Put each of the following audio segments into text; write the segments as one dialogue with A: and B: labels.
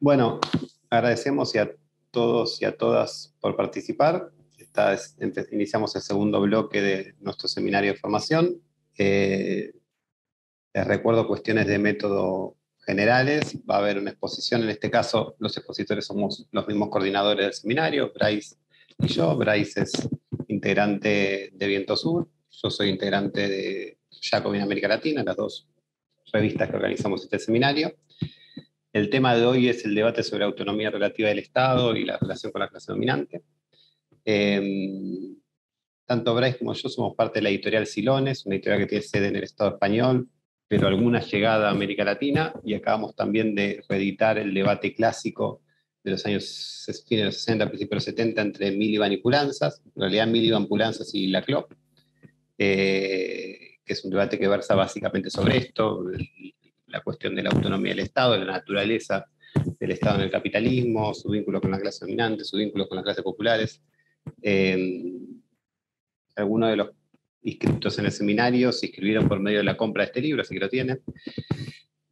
A: Bueno, agradecemos a todos y a todas por participar. iniciamos el segundo bloque de nuestro seminario de formación. Eh, les recuerdo cuestiones de método generales. Va a haber una exposición, en este caso los expositores somos los mismos coordinadores del seminario, Bryce y yo. Bryce es integrante de Viento Sur, yo soy integrante de Jacobin América Latina, las dos revistas que organizamos este seminario. El tema de hoy es el debate sobre autonomía relativa del Estado y la relación con la clase dominante. Em, tanto Bryce como yo somos parte de la editorial Silones, una editorial que tiene sede en el Estado español, pero alguna llegada a América Latina, y acabamos también de reeditar el debate clásico de los años fines de los 60, principios de los 70, entre Miliband y Pulanzas, en realidad Miliband, Pulanzas y la CLOP, eh, que es un debate que versa básicamente sobre esto, la cuestión de la autonomía del Estado, la naturaleza del Estado en el capitalismo, su vínculo con la clase dominante, su vínculo con las clases populares. Eh, algunos de los inscritos en el seminario se inscribieron por medio de la compra de este libro, así que lo tienen.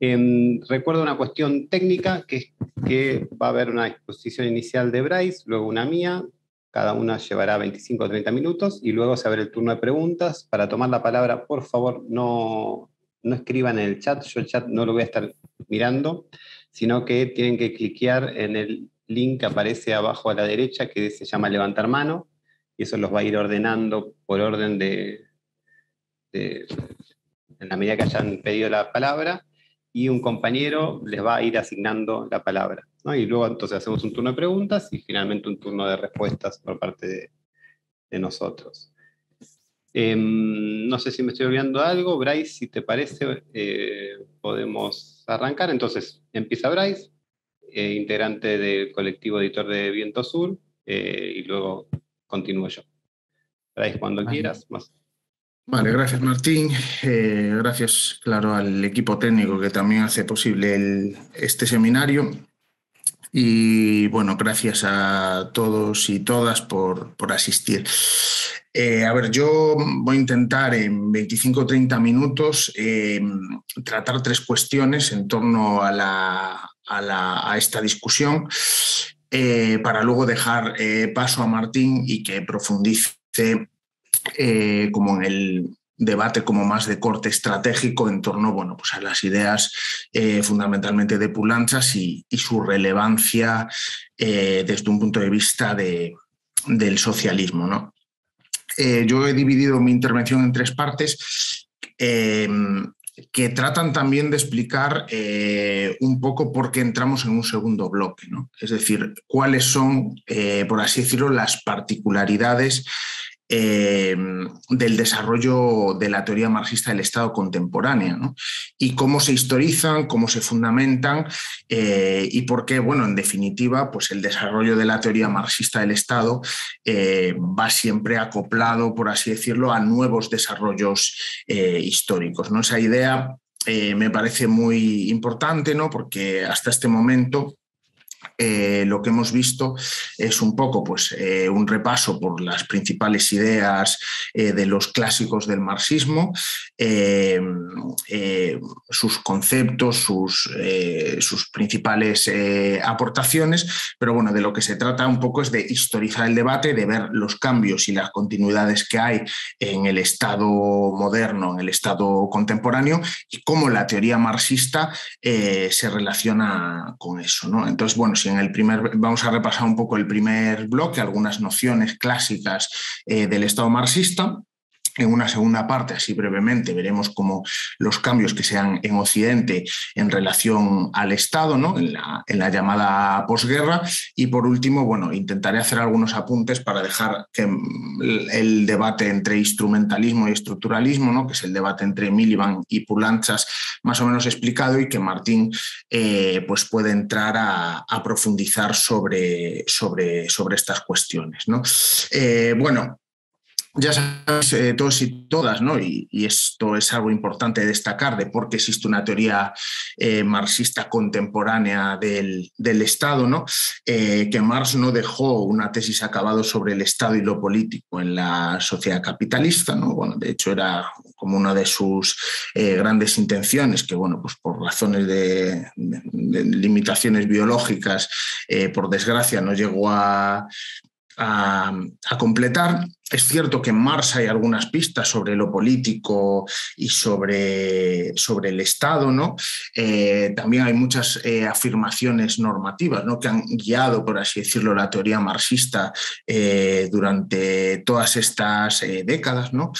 A: Eh, recuerdo una cuestión técnica, que es que va a haber una exposición inicial de Bryce, luego una mía, cada una llevará 25 o 30 minutos, y luego se abre el turno de preguntas. Para tomar la palabra, por favor, no, no escriban en el chat, yo el chat no lo voy a estar mirando, sino que tienen que cliquear en el link que aparece abajo a la derecha que se llama levantar mano, y eso los va a ir ordenando por orden de, en la medida que hayan pedido la palabra, y un compañero les va a ir asignando la palabra. Y luego entonces hacemos un turno de preguntas y finalmente un turno de respuestas por parte de, de nosotros. Em, no sé si me estoy olvidando algo. Bryce, si te parece, eh, podemos arrancar. Entonces, empieza Bryce, eh, integrante del colectivo editor de Viento Sur, eh, y luego continúo yo. Bryce, cuando quieras. Más.
B: Vale, gracias Martín. gracias, claro, al equipo técnico que también hace posible este seminario. Y bueno, gracias a todos y todas por, por asistir. Eh, a ver, yo voy a intentar en 25 o 30 minutos eh, tratar tres cuestiones en torno a, esta discusión eh, para luego dejar paso a Martín y que profundice como en el debate como más de corte estratégico en torno bueno, pues a las ideas fundamentalmente de Pulanchas y, su relevancia desde un punto de vista del socialismo. ¿no? Eh, yo he dividido mi intervención en tres partes. Eh, que tratan también de explicar eh, un poco por qué entramos en un segundo bloque, es decir, cuáles son, por así decirlo, las particularidades eh, del desarrollo de la teoría marxista del Estado contemporánea y cómo se historizan, cómo se fundamentan eh, y por qué, bueno, en definitiva, pues el desarrollo de la teoría marxista del Estado eh, va siempre acoplado, por así decirlo, a nuevos desarrollos históricos. ¿no? Esa idea me parece muy importante, ¿no? porque hasta este momento eh, lo que hemos visto es un poco pues, eh, un repaso por las principales ideas eh, de los clásicos del marxismo, sus conceptos, sus, sus principales aportaciones, pero bueno, de lo que se trata un poco es de historizar el debate, de ver los cambios y las continuidades que hay en el Estado moderno, en el Estado contemporáneo y cómo la teoría marxista se relaciona con eso. ¿no? Entonces, bueno, en el primer, vamos a repasar un poco el primer bloque, algunas nociones clásicas eh, del Estado marxista. En una segunda parte, así brevemente, veremos cómo los cambios que se dan en Occidente en relación al Estado, ¿no? en, la, llamada posguerra. Y por último, bueno, intentaré hacer algunos apuntes para dejar que el debate entre instrumentalismo y estructuralismo, ¿no? que es el debate entre Miliband y Pulanchas, más o menos explicado y que Martín eh, pues puede entrar a, profundizar sobre, sobre, sobre estas cuestiones. ¿no? Eh, bueno, ya sabéis eh, todos y todas, ¿no? Y, esto es algo importante destacar de por qué existe una teoría eh, marxista contemporánea del, Estado, ¿no? Eh, que Marx no dejó una tesis acabado sobre el Estado y lo político en la sociedad capitalista, ¿no? Bueno, de hecho era como una de sus grandes intenciones, que bueno, pues por razones de, limitaciones biológicas, por desgracia, no llegó a, completar. Es cierto que en Marx hay algunas pistas sobre lo político y sobre, sobre el Estado, ¿no? Eh, también hay muchas eh, afirmaciones normativas ¿no? que han guiado, por así decirlo, la teoría marxista eh, durante todas estas décadas, ¿no?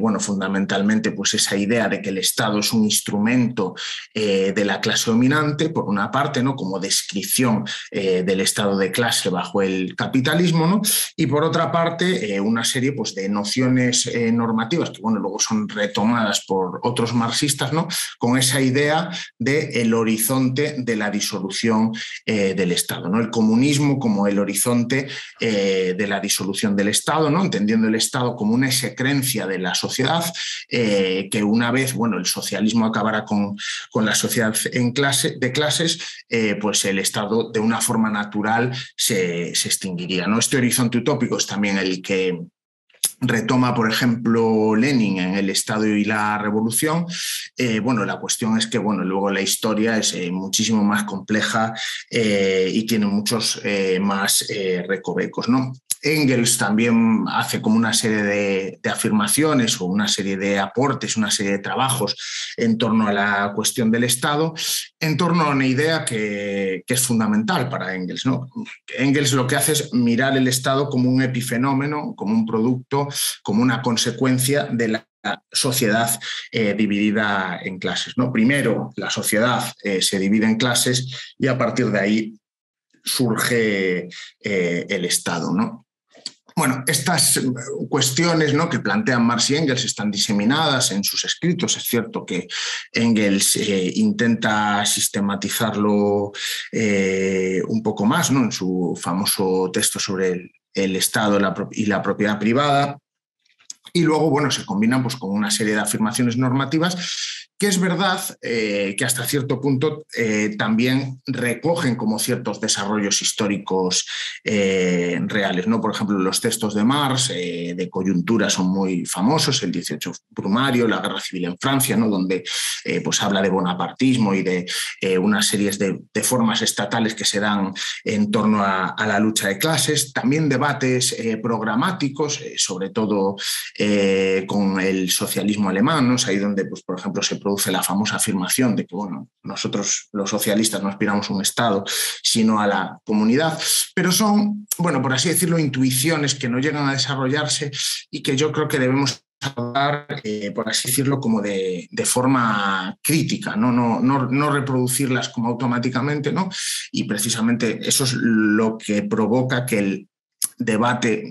B: bueno, fundamentalmente, pues esa idea de que el Estado es un instrumento de la clase dominante, por una parte, ¿no? Como descripción del estado de clase bajo el capitalismo, Y por otra parte, una serie pues, de nociones eh, normativas que bueno, luego son retomadas por otros marxistas, ¿no? con esa idea del el horizonte de la disolución eh, del Estado, ¿no? el comunismo como el horizonte eh, de la disolución del Estado, ¿no? entendiendo el Estado como una execrencia de la sociedad, que una vez bueno, el socialismo acabará con, con la sociedad en clase, de clases, pues el Estado de una forma natural se, se extinguiría. ¿no? Este horizonte utópico es también el que retoma, por ejemplo, Lenin en el Estado y la Revolución, eh, bueno, la cuestión es que, bueno, luego la historia es eh, muchísimo más compleja eh, y tiene muchos más recovecos, ¿no? Engels también hace como una serie de, afirmaciones o una serie de aportes, una serie de trabajos en torno a la cuestión del Estado, en torno a una idea que, es fundamental para Engels. ¿no? Engels lo que hace es mirar el Estado como un epifenómeno, como un producto, como una consecuencia de la sociedad eh, dividida en clases. ¿no? Primero, la sociedad eh, se divide en clases y a partir de ahí surge eh, el Estado. ¿no? Bueno, estas eh, cuestiones ¿no? que plantean Marx y Engels están diseminadas en sus escritos. Es cierto que Engels eh, intenta sistematizarlo eh, un poco más ¿no? en su famoso texto sobre el, Estado y la propiedad privada. Y luego, bueno, se combinan pues, con una serie de afirmaciones normativas que es verdad eh, que hasta cierto punto eh, también recogen como ciertos desarrollos históricos eh, reales. ¿no? Por ejemplo, los textos de Marx de coyuntura son muy famosos, el 18 Brumario, la Guerra Civil en Francia, ¿no? donde pues habla de bonapartismo y de unas series de, formas estatales que se dan en torno a, la lucha de clases. También debates programáticos, sobre todo con el socialismo alemán, ¿no? ahí donde, pues, por ejemplo, se produce la famosa afirmación de que bueno, nosotros los socialistas no aspiramos a un Estado, sino a la comunidad, pero son, bueno, por así decirlo, intuiciones que no llegan a desarrollarse y que yo creo que debemos hablar, eh, por así decirlo, como de, forma crítica, ¿no? No, no, no reproducirlas como automáticamente, ¿no? Y precisamente eso es lo que provoca que el debate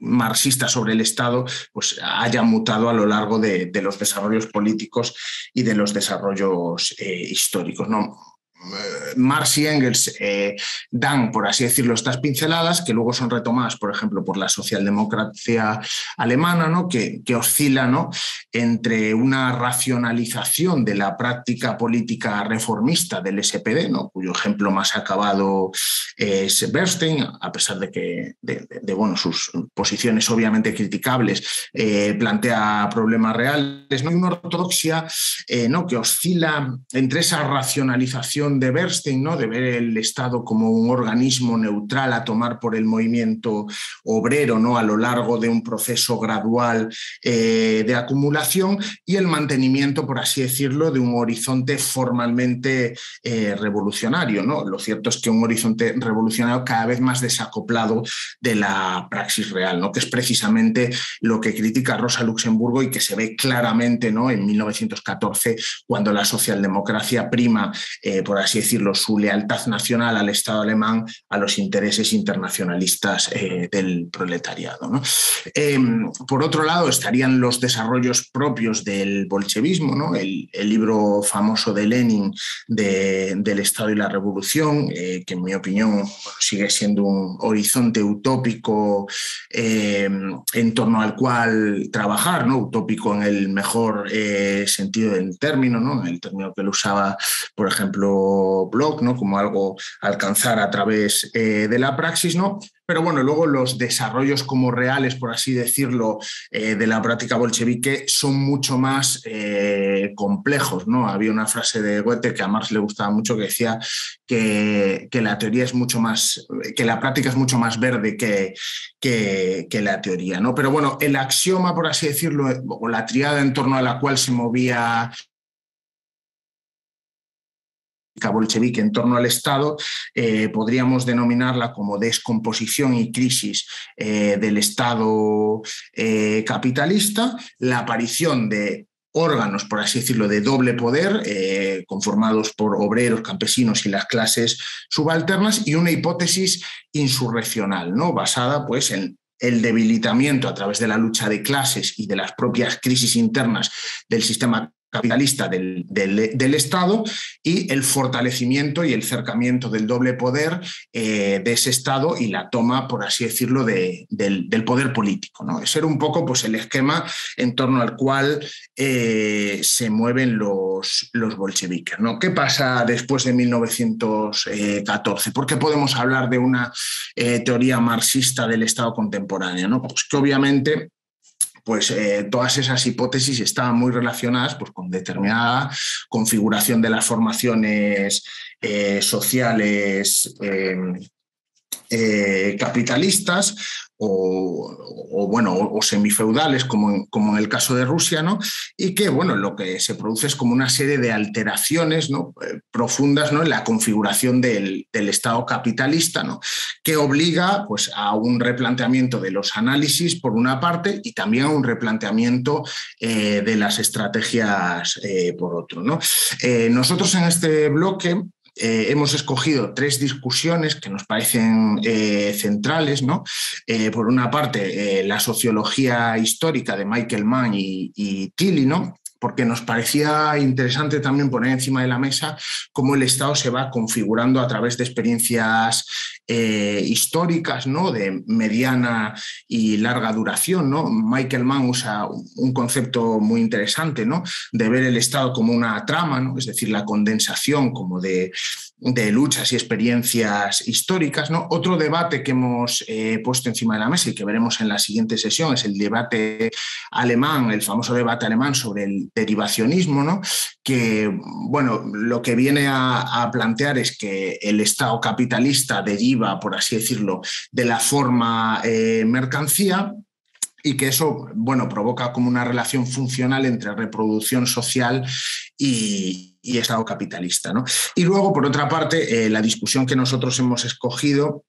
B: marxista sobre el Estado pues, haya mutado a lo largo de, los desarrollos políticos y de los desarrollos eh, históricos. ¿no? Eh, Marx y Engels eh, dan, por así decirlo, estas pinceladas que luego son retomadas, por ejemplo, por la socialdemocracia alemana, ¿no? que, que oscila entre una racionalización de la práctica política reformista del SPD, ¿no? cuyo ejemplo más acabado es Bernstein, a pesar de que de, bueno, sus posiciones obviamente criticables, eh, plantea problemas reales, ¿no? y una ortodoxia ¿no? que oscila entre esa racionalización de Bernstein, ¿no? de ver el Estado como un organismo neutral a tomar por el movimiento obrero ¿no? a lo largo de un proceso gradual eh, de acumulación y el mantenimiento, por así decirlo, de un horizonte formalmente eh, revolucionario. ¿no? Lo cierto es que un horizonte revolucionario cada vez más desacoplado de la praxis real, ¿no? que es precisamente lo que critica Rosa Luxemburgo y que se ve claramente ¿no? en 1914 cuando la socialdemocracia prima, eh, por así decirlo, su lealtad nacional al Estado alemán a los intereses internacionalistas eh, del proletariado. Em, por otro lado, estarían los desarrollos propios del bolchevismo, ¿no? el, libro famoso de Lenin del Estado y la Revolución, eh, que en mi opinión sigue siendo un horizonte utópico em, en torno al cual trabajar, ¿no? utópico en el mejor eh, sentido del término, ¿no? el término que lo usaba, por ejemplo, Bloch, ¿no? como algo alcanzar a través eh, de la praxis, ¿no? Pero bueno, luego los desarrollos como reales, por así decirlo, eh, de la práctica bolchevique son mucho más eh, complejos. ¿no? Había una frase de Goethe que a Marx le gustaba mucho que decía que, la teoría es mucho más, que la práctica es mucho más verde que, que, la teoría. ¿no? Pero bueno, el axioma, por así decirlo, o la triada en torno a la cual se movía bolchevique en torno al Estado, eh, podríamos denominarla como descomposición y crisis eh, del Estado eh, capitalista, la aparición de órganos, por así decirlo, de doble poder, conformados por obreros, campesinos y las clases subalternas, y una hipótesis insurreccional, ¿no? basada pues, en el debilitamiento a través de la lucha de clases y de las propias crisis internas del sistema capitalista del, del, Estado y el fortalecimiento y el cercamiento del doble poder eh, de ese Estado y la toma, por así decirlo, de, del, poder político. ¿no? Ese un poco pues, el esquema en torno al cual eh, se mueven los, los bolcheviques. ¿no? ¿Qué pasa después de 1914? ¿Por qué podemos hablar de una eh, teoría marxista del Estado contemporáneo? ¿no? Pues que obviamente pues eh, todas esas hipótesis estaban muy relacionadas pues, con determinada configuración de las formaciones eh, sociales eh, capitalistas o, bueno, o semifeudales, como en, como en el caso de Rusia, ¿no? y que bueno, lo que se produce es como una serie de alteraciones ¿no? Eh, profundas ¿no? en la configuración del, Estado capitalista, ¿no? que obliga pues, a un replanteamiento de los análisis por una parte y también a un replanteamiento eh, de las estrategias eh, por otro. ¿no? nosotros en este bloque eh, hemos escogido tres discusiones que nos parecen eh, centrales. ¿no? Eh, por una parte, la sociología histórica de Michael Mann y, y Tilly, ¿no? porque nos parecía interesante también poner encima de la mesa cómo el Estado se va configurando a través de experiencias eh, históricas, ¿no? de mediana y larga duración. ¿no? Michael Mann usa un concepto muy interesante ¿no? de ver el Estado como una trama, ¿no? es decir, la condensación como de de luchas y experiencias históricas. ¿no? Otro debate que hemos eh, puesto encima de la mesa y que veremos en la siguiente sesión es el debate alemán, el famoso debate alemán sobre el derivacionismo, ¿no? Que bueno, lo que viene a, plantear es que el Estado capitalista deriva, por así decirlo, de la forma eh, mercancía y que eso, bueno, provoca como una relación funcional entre reproducción social y, Estado capitalista. ¿no? Y luego, por otra parte, eh, la discusión que nosotros hemos escogido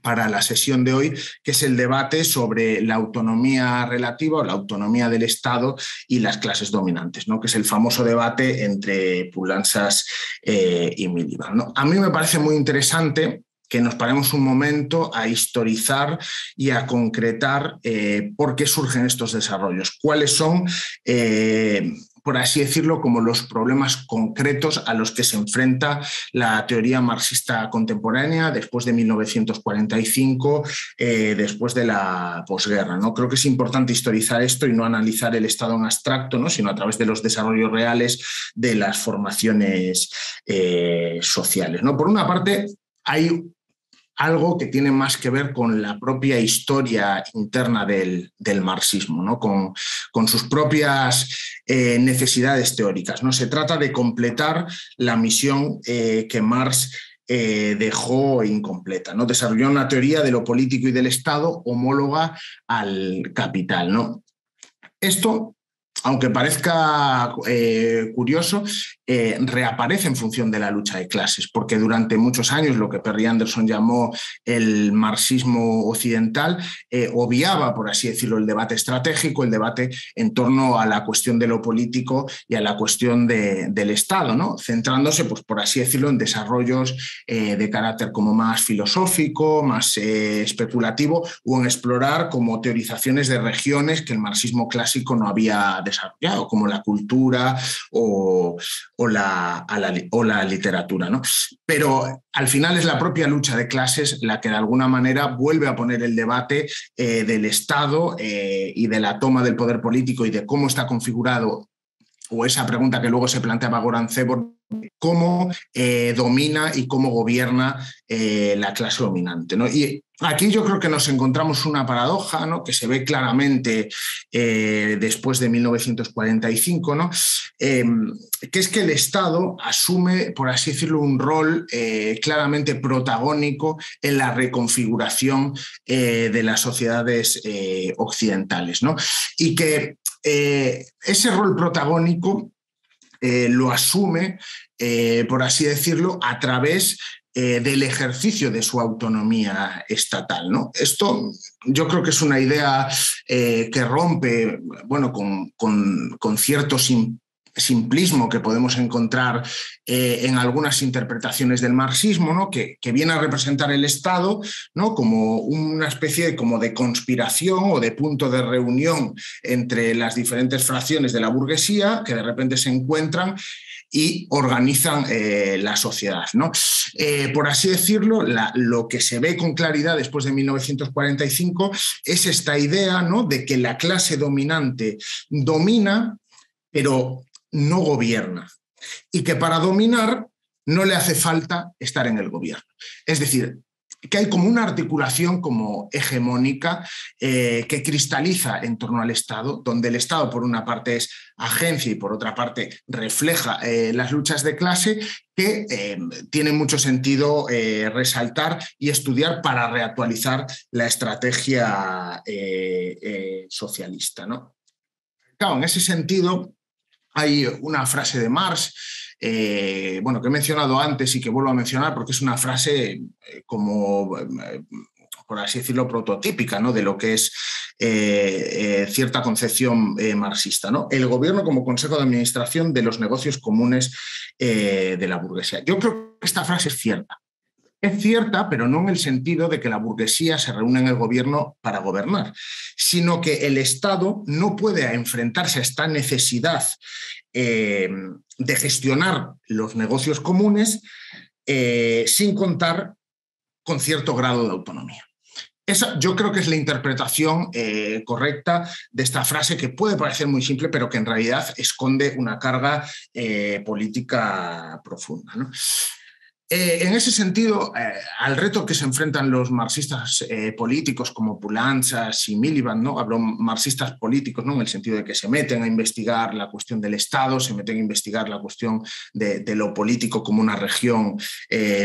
B: para la sesión de hoy, que es el debate sobre la autonomía relativa o la autonomía del Estado y las clases dominantes, ¿no? que es el famoso debate entre Pulanzas eh, y Miliband. ¿no? A mí me parece muy interesante que nos paremos un momento a historizar y a concretar eh, por qué surgen estos desarrollos, cuáles son, eh, por así decirlo, como los problemas concretos a los que se enfrenta la teoría marxista contemporánea después de 1945, eh, después de la posguerra. ¿no? Creo que es importante historizar esto y no analizar el Estado en abstracto, ¿no? sino a través de los desarrollos reales de las formaciones sociales. ¿no? Por una parte, hay algo que tiene más que ver con la propia historia interna del, marxismo, ¿no? con, con, sus propias eh, necesidades teóricas. ¿no? Se trata de completar la misión eh, que Marx eh, dejó incompleta. ¿no? Desarrolló una teoría de lo político y del Estado homóloga al capital. ¿no? Esto aunque parezca curioso, eh, reaparece en función de la lucha de clases, porque durante muchos años lo que Perry Anderson llamó el marxismo occidental eh, obviaba, por así decirlo, el debate estratégico, el debate en torno a la cuestión de lo político y a la cuestión del Estado, ¿no? centrándose, pues, por así decirlo, en desarrollos eh, de carácter como más filosófico, más especulativo o en explorar como teorizaciones de regiones que el marxismo clásico no había desarrollado, como la cultura o, la, o la, literatura. ¿no? Pero al final es la propia lucha de clases la que de alguna manera vuelve a poner el debate eh, del Estado eh, y de la toma del poder político y de cómo está configurado o esa pregunta que luego se planteaba Goran Cebor, cómo eh, domina y cómo gobierna la clase dominante. Y Aquí yo creo que nos encontramos una paradoja ¿no? que se ve claramente eh, después de 1945, ¿no? Em, que es que el Estado asume, por así decirlo, un rol eh, claramente protagónico en la reconfiguración eh, de las sociedades occidentales. ¿no? Y que ese rol protagónico lo asume, por así decirlo, a través eh, del ejercicio de su autonomía estatal. ¿no? Esto yo creo que es una idea eh, que rompe bueno, con, con, cierto simplismo que podemos encontrar eh, en algunas interpretaciones del marxismo, ¿no? que, viene a representar el Estado ¿no? como una especie como de conspiración o de punto de reunión entre las diferentes fracciones de la burguesía que de repente se encuentran y organizan eh, la sociedad. ¿no? Eh, por así decirlo, lo que se ve con claridad después de 1945 es esta idea ¿no? de que la clase dominante domina, pero no gobierna. Y que para dominar no le hace falta estar en el gobierno. Es decir, que hay como una articulación como hegemónica eh, que cristaliza en torno al Estado, donde el Estado por una parte es agencia y por otra parte refleja eh, las luchas de clase que eh, tiene mucho sentido resaltar y estudiar para reactualizar la estrategia socialista. ¿no? Claro, en ese sentido hay una frase de Marx eh, bueno, que he mencionado antes y que vuelvo a mencionar porque es una frase eh, como, eh, por así decirlo, prototípica ¿no? de lo que es cierta concepción marxista. ¿no? El gobierno como consejo de administración de los negocios comunes de la burguesía. Yo creo que esta frase es cierta. Es cierta, pero no en el sentido de que la burguesía se reúne en el gobierno para gobernar, sino que el Estado no puede enfrentarse a esta necesidad eh, de gestionar los negocios comunes eh, sin contar con cierto grado de autonomía. Esa yo creo que es la interpretación eh, correcta de esta frase que puede parecer muy simple, pero que en realidad esconde una carga política profunda. ¿no? Eh, en ese sentido, eh, al reto que se enfrentan los marxistas eh, políticos como Pulanzas y Miliband, ¿no? hablo marxistas políticos ¿no? en el sentido de que se meten a investigar la cuestión del Estado, se meten a investigar la cuestión de, lo político como una región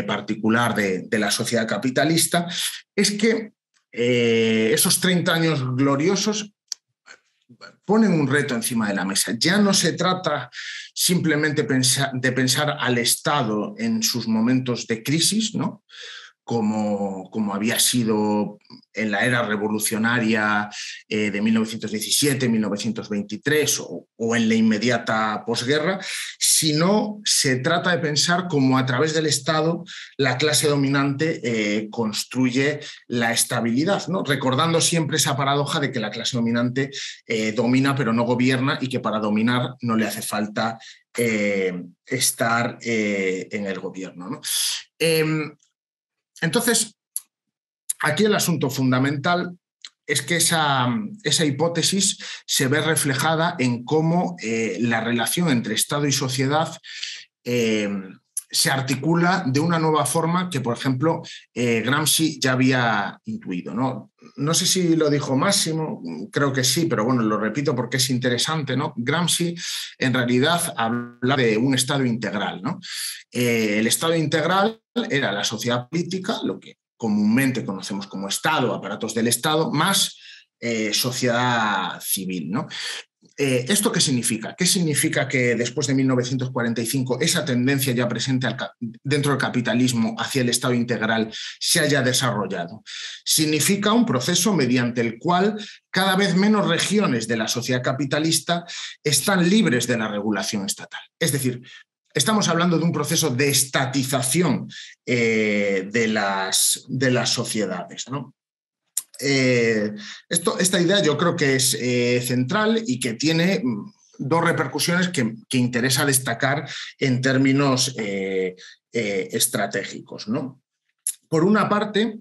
B: particular de, la sociedad capitalista, es que esos 30 años gloriosos ponen un reto encima de la mesa. Ya no se trata simplemente de pensar al Estado en sus momentos de crisis, ¿no? Como, como había sido en la era revolucionaria eh, de 1917-1923 o, en la inmediata posguerra, sino se trata de pensar cómo a través del Estado la clase dominante eh, construye la estabilidad, ¿no? recordando siempre esa paradoja de que la clase dominante eh, domina pero no gobierna y que para dominar no le hace falta estar en el gobierno. ¿no? Entonces, aquí el asunto fundamental es que esa, esa hipótesis se ve reflejada en cómo eh, la relación entre Estado y sociedad eh, se articula de una nueva forma que, por ejemplo, eh, Gramsci ya había intuido. ¿no? No sé si lo dijo Máximo, creo que sí, pero bueno, lo repito porque es interesante. ¿no? Gramsci en realidad habla de un Estado integral. ¿no? el Estado integral era la sociedad política, lo que comúnmente conocemos como Estado, aparatos del Estado, más eh, sociedad civil. ¿no? Eh, ¿esto qué significa? ¿Qué significa que después de 1945 esa tendencia ya presente dentro del capitalismo hacia el Estado integral se haya desarrollado? Significa un proceso mediante el cual cada vez menos regiones de la sociedad capitalista están libres de la regulación estatal. Es decir, estamos hablando de un proceso de estatización eh, de, las, de, las, sociedades. ¿no? Eh, esto, esta idea yo creo que es eh, central y que tiene mm, dos repercusiones que, interesa destacar en términos eh, estratégicos. ¿no? Por una parte,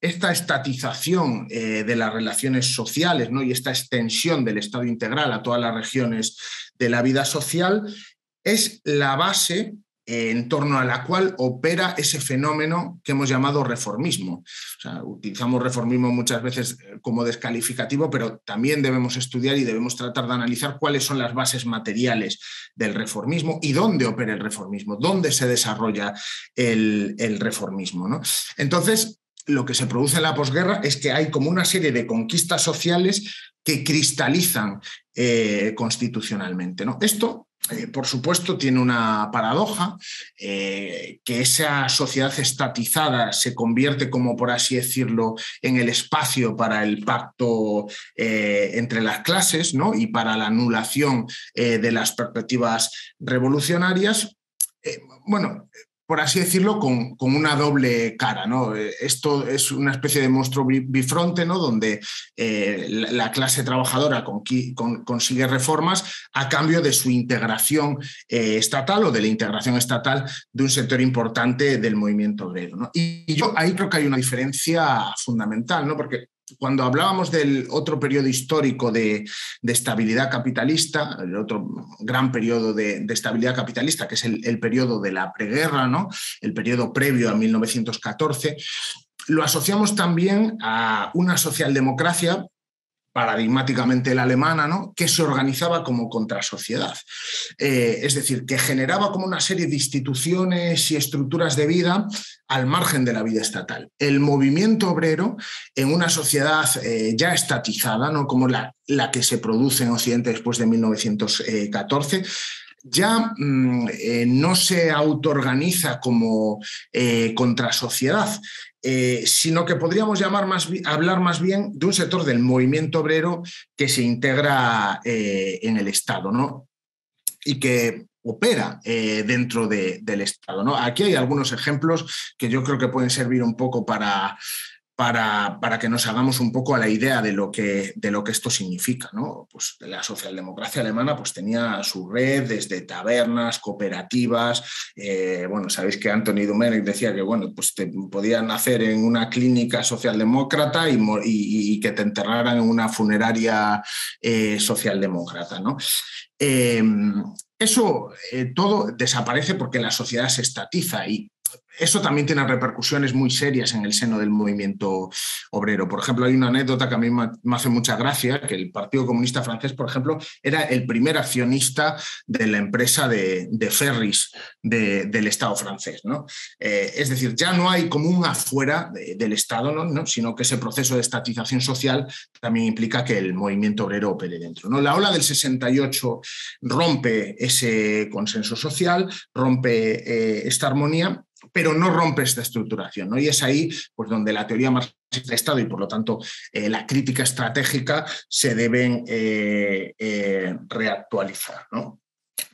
B: esta estatización de las relaciones sociales ¿no? y esta extensión del Estado integral a todas las regiones de la vida social es la base en torno a la cual opera ese fenómeno que hemos llamado reformismo. utilizamos reformismo muchas veces eh, como descalificativo, pero también debemos estudiar y debemos tratar de analizar cuáles son las bases materiales del reformismo y dónde opera el reformismo, dónde se desarrolla el, reformismo. Entonces, lo que se produce en la posguerra es que hay como una serie de conquistas sociales que cristalizan eh, constitucionalmente. ¿no? Esto eh, por supuesto, tiene una paradoja, eh, que esa sociedad estatizada se convierte, como por así decirlo, en el espacio para el pacto eh, entre las clases ¿no? y para la anulación de las perspectivas revolucionarias. bueno, por así decirlo, con, una doble cara. ¿no? Eh, esto es una especie de monstruo bifronte, ¿no? donde eh, la, clase trabajadora consigue reformas a cambio de su integración eh, estatal o de la integración estatal de un sector importante del movimiento obrero. Y, yo ahí creo que hay una diferencia fundamental, ¿no? porque cuando hablábamos del otro periodo histórico de, estabilidad capitalista, el otro gran periodo de, estabilidad capitalista, que es el, periodo de la preguerra, ¿no? el periodo previo a 1914, lo asociamos también a una socialdemocracia paradigmáticamente la alemana, ¿no? que se organizaba como contrasociedad. Eh, es decir, que generaba como una serie de instituciones y estructuras de vida al margen de la vida estatal. El movimiento obrero en una sociedad eh, ya estatizada, ¿no? como la, la que se produce en Occidente después de 1914, ya mm, eh, no se autoorganiza como contrasociedad, eh, sino que podríamos llamar más, hablar más bien de un sector del movimiento obrero que se integra eh, en el Estado ¿no? y que opera eh, dentro del Estado. ¿no? Aquí hay algunos ejemplos que yo creo que pueden servir un poco para para, para, que nos hagamos un poco a la idea de lo que, de lo que esto significa. ¿no? Pues la socialdemocracia alemana pues, tenía su red desde tabernas, cooperativas. Eh, bueno, sabéis que Anthony Domenech decía que bueno, pues te podían nacer en una clínica socialdemócrata y, que te enterraran en una funeraria eh, socialdemócrata. ¿no? Em, eso eh, todo desaparece porque la sociedad se estatiza y eso también tiene repercusiones muy serias en el seno del movimiento obrero. Por ejemplo, hay una anécdota que a mí me hace mucha gracia, que el Partido Comunista Francés, por ejemplo, era el primer accionista de la empresa de, ferries del Estado francés. ¿no? Eh, es decir, ya no hay como un afuera del Estado, ¿no? sino que ese proceso de estatización social también implica que el movimiento obrero opere dentro. ¿no? La ola del 68 rompe ese consenso social, rompe eh, esta armonía pero no rompe esta estructuración. ¿no? Y es ahí pues, donde la teoría marxista del Estado y por lo tanto eh, la crítica estratégica se deben eh, eh, reactualizar. ¿no?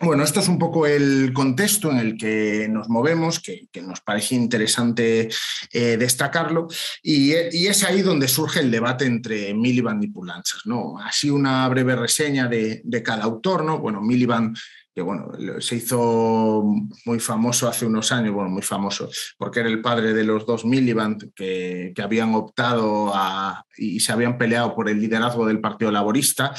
B: Bueno, esto es un poco el contexto en el que nos movemos, que, nos parece interesante destacarlo, y, es ahí donde surge el debate entre Miliband y Pulanzas. ¿no? Así una breve reseña de, de cada autor. ¿no? Bueno, Miliband que bueno, se hizo muy famoso hace unos años, bueno, muy famoso, porque era el padre de los dos Miliband que, que habían optado y se habían peleado por el liderazgo del Partido Laborista.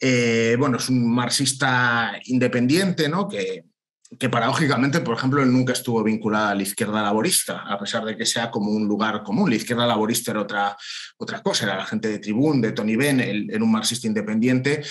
B: Eh, bueno, es un marxista independiente, ¿no? Que, que paradójicamente, por ejemplo, él nunca estuvo vinculada a la izquierda laborista, a pesar de que sea como un lugar común. La izquierda laborista era otra, otra cosa, era la gente de Tribún, de Tony Benn, era un marxista independiente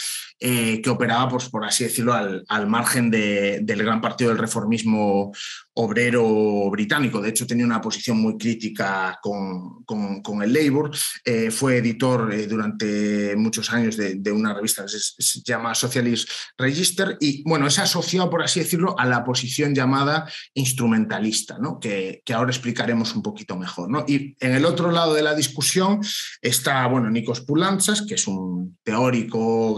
B: eh, que operaba, pues, por así decirlo, al, margen del gran partido del reformismo obrero británico. De hecho, tenía una posición muy crítica con, con, el Labour. Eh, fue editor eh, durante muchos años de, una revista que se, llama Socialist Register y, bueno, es asociado, por así decirlo, a la posición llamada instrumentalista, ¿no? que, que, ahora explicaremos un poquito mejor. Y en el otro lado de la discusión está, bueno, Nikos Poulantzas, que es un teórico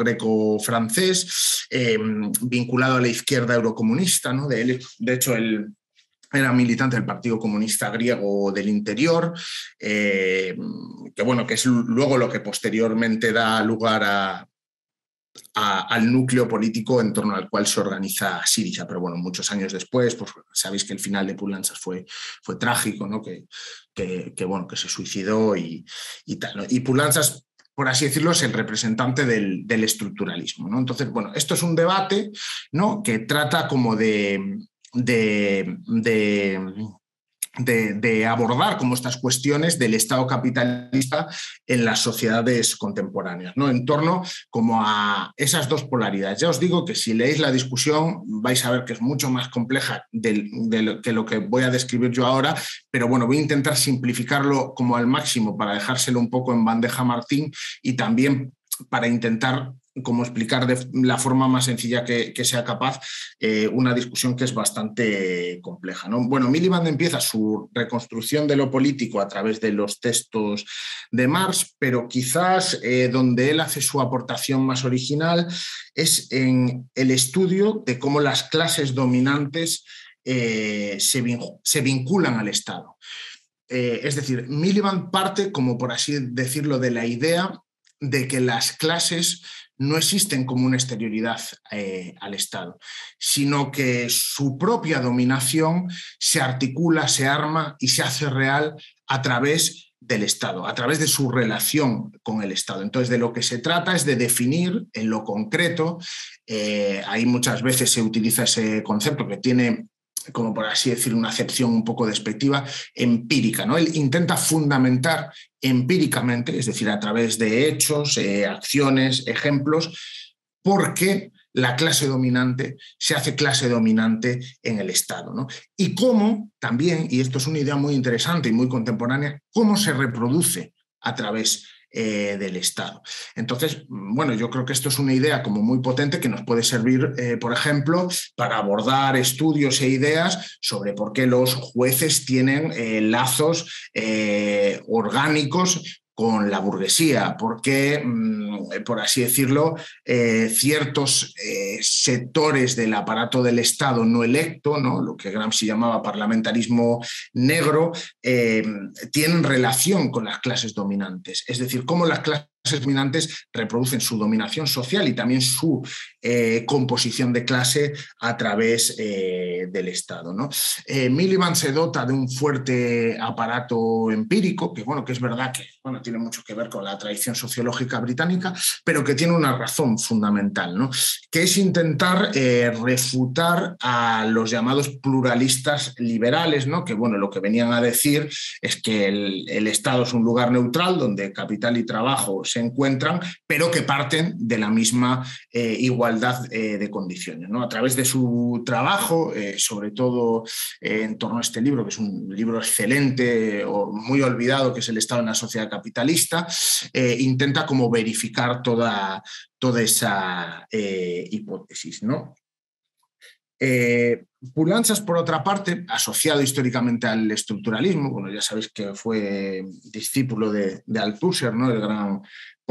B: greco-francés eh, vinculado a la izquierda eurocomunista. ¿no? De, de hecho, el era militante del Partido Comunista Griego del Interior, eh, que bueno, que es luego lo que posteriormente da lugar al núcleo político en torno al cual se organiza Siriza. Pero bueno, muchos años después, pues sabéis que el final de Pulanzas fue, fue trágico, ¿no? Que, que, bueno, que se suicidó y, y tal. Y Pulanzas por así decirlo, es el representante del, estructuralismo. ¿no? Entonces, bueno, esto es un debate ¿no? que trata como de, abordar como estas cuestiones del Estado capitalista en las sociedades contemporáneas, ¿no? en torno como a esas dos polaridades. Ya os digo que si leéis la discusión vais a ver que es mucho más compleja de, que lo que voy a describir yo ahora, pero bueno, voy a intentar simplificarlo como al máximo para dejárselo un poco en bandeja Martín y también para intentar como explicar de la forma más sencilla que, sea capaz eh, una discusión que es bastante compleja. ¿no? Bueno, Miliband empieza su reconstrucción de lo político a través de los textos de Marx, pero quizás eh, donde él hace su aportación más original es en el estudio de cómo las clases dominantes eh, se vinculan al Estado. es decir, Miliband parte, como por así decirlo, de la idea de que las clases no existen como una exterioridad eh, al Estado, sino que su propia dominación se articula, se arma y se hace real a través del Estado, a través de su relación con el Estado. Entonces, de lo que se trata es de definir en lo concreto, eh, ahí muchas veces se utiliza ese concepto que tiene como por así decir, una acepción un poco despectiva, empírica. ¿no? Él intenta fundamentar empíricamente, es decir, a través de hechos, eh, acciones, ejemplos, por qué la clase dominante se hace clase dominante en el Estado. ¿no? Y cómo también, y esto es una idea muy interesante y muy contemporánea, cómo se reproduce a través eh, del Estado. Entonces, bueno, yo creo que esto es una idea como muy potente que nos puede servir, eh, por ejemplo, para abordar estudios e ideas sobre por qué los jueces tienen eh, lazos orgánicos con la burguesía, porque, mm, por así decirlo, eh, ciertos eh, sectores del aparato del Estado no electo, ¿no? lo que Gramsci llamaba parlamentarismo negro, eh, tienen relación con las clases dominantes. Es decir, cómo las clases dominantes reproducen su dominación social y también su eh, composición de clase a través eh, del Estado. ¿no? Eh, Miliband se dota de un fuerte aparato empírico, que, bueno, que es verdad que bueno, tiene mucho que ver con la tradición sociológica británica, pero que tiene una razón fundamental, que es intentar refutar a los llamados pluralistas liberales, que bueno, lo que venían a decir es que el, el Estado es un lugar neutral donde capital y trabajo se encuentran, pero que parten de la misma eh, igualdad eh, de condiciones. ¿no? A través de su trabajo, eh, sobre todo en torno a este libro, que es un libro excelente o muy olvidado, que es El Estado en la sociedad capitalista, intenta como verificar toda, toda esa hipótesis. ¿no? Eh, Pulanzas, por otra parte, asociado históricamente al estructuralismo, bueno, ya sabéis que fue discípulo de, de Althusser, ¿no? el gran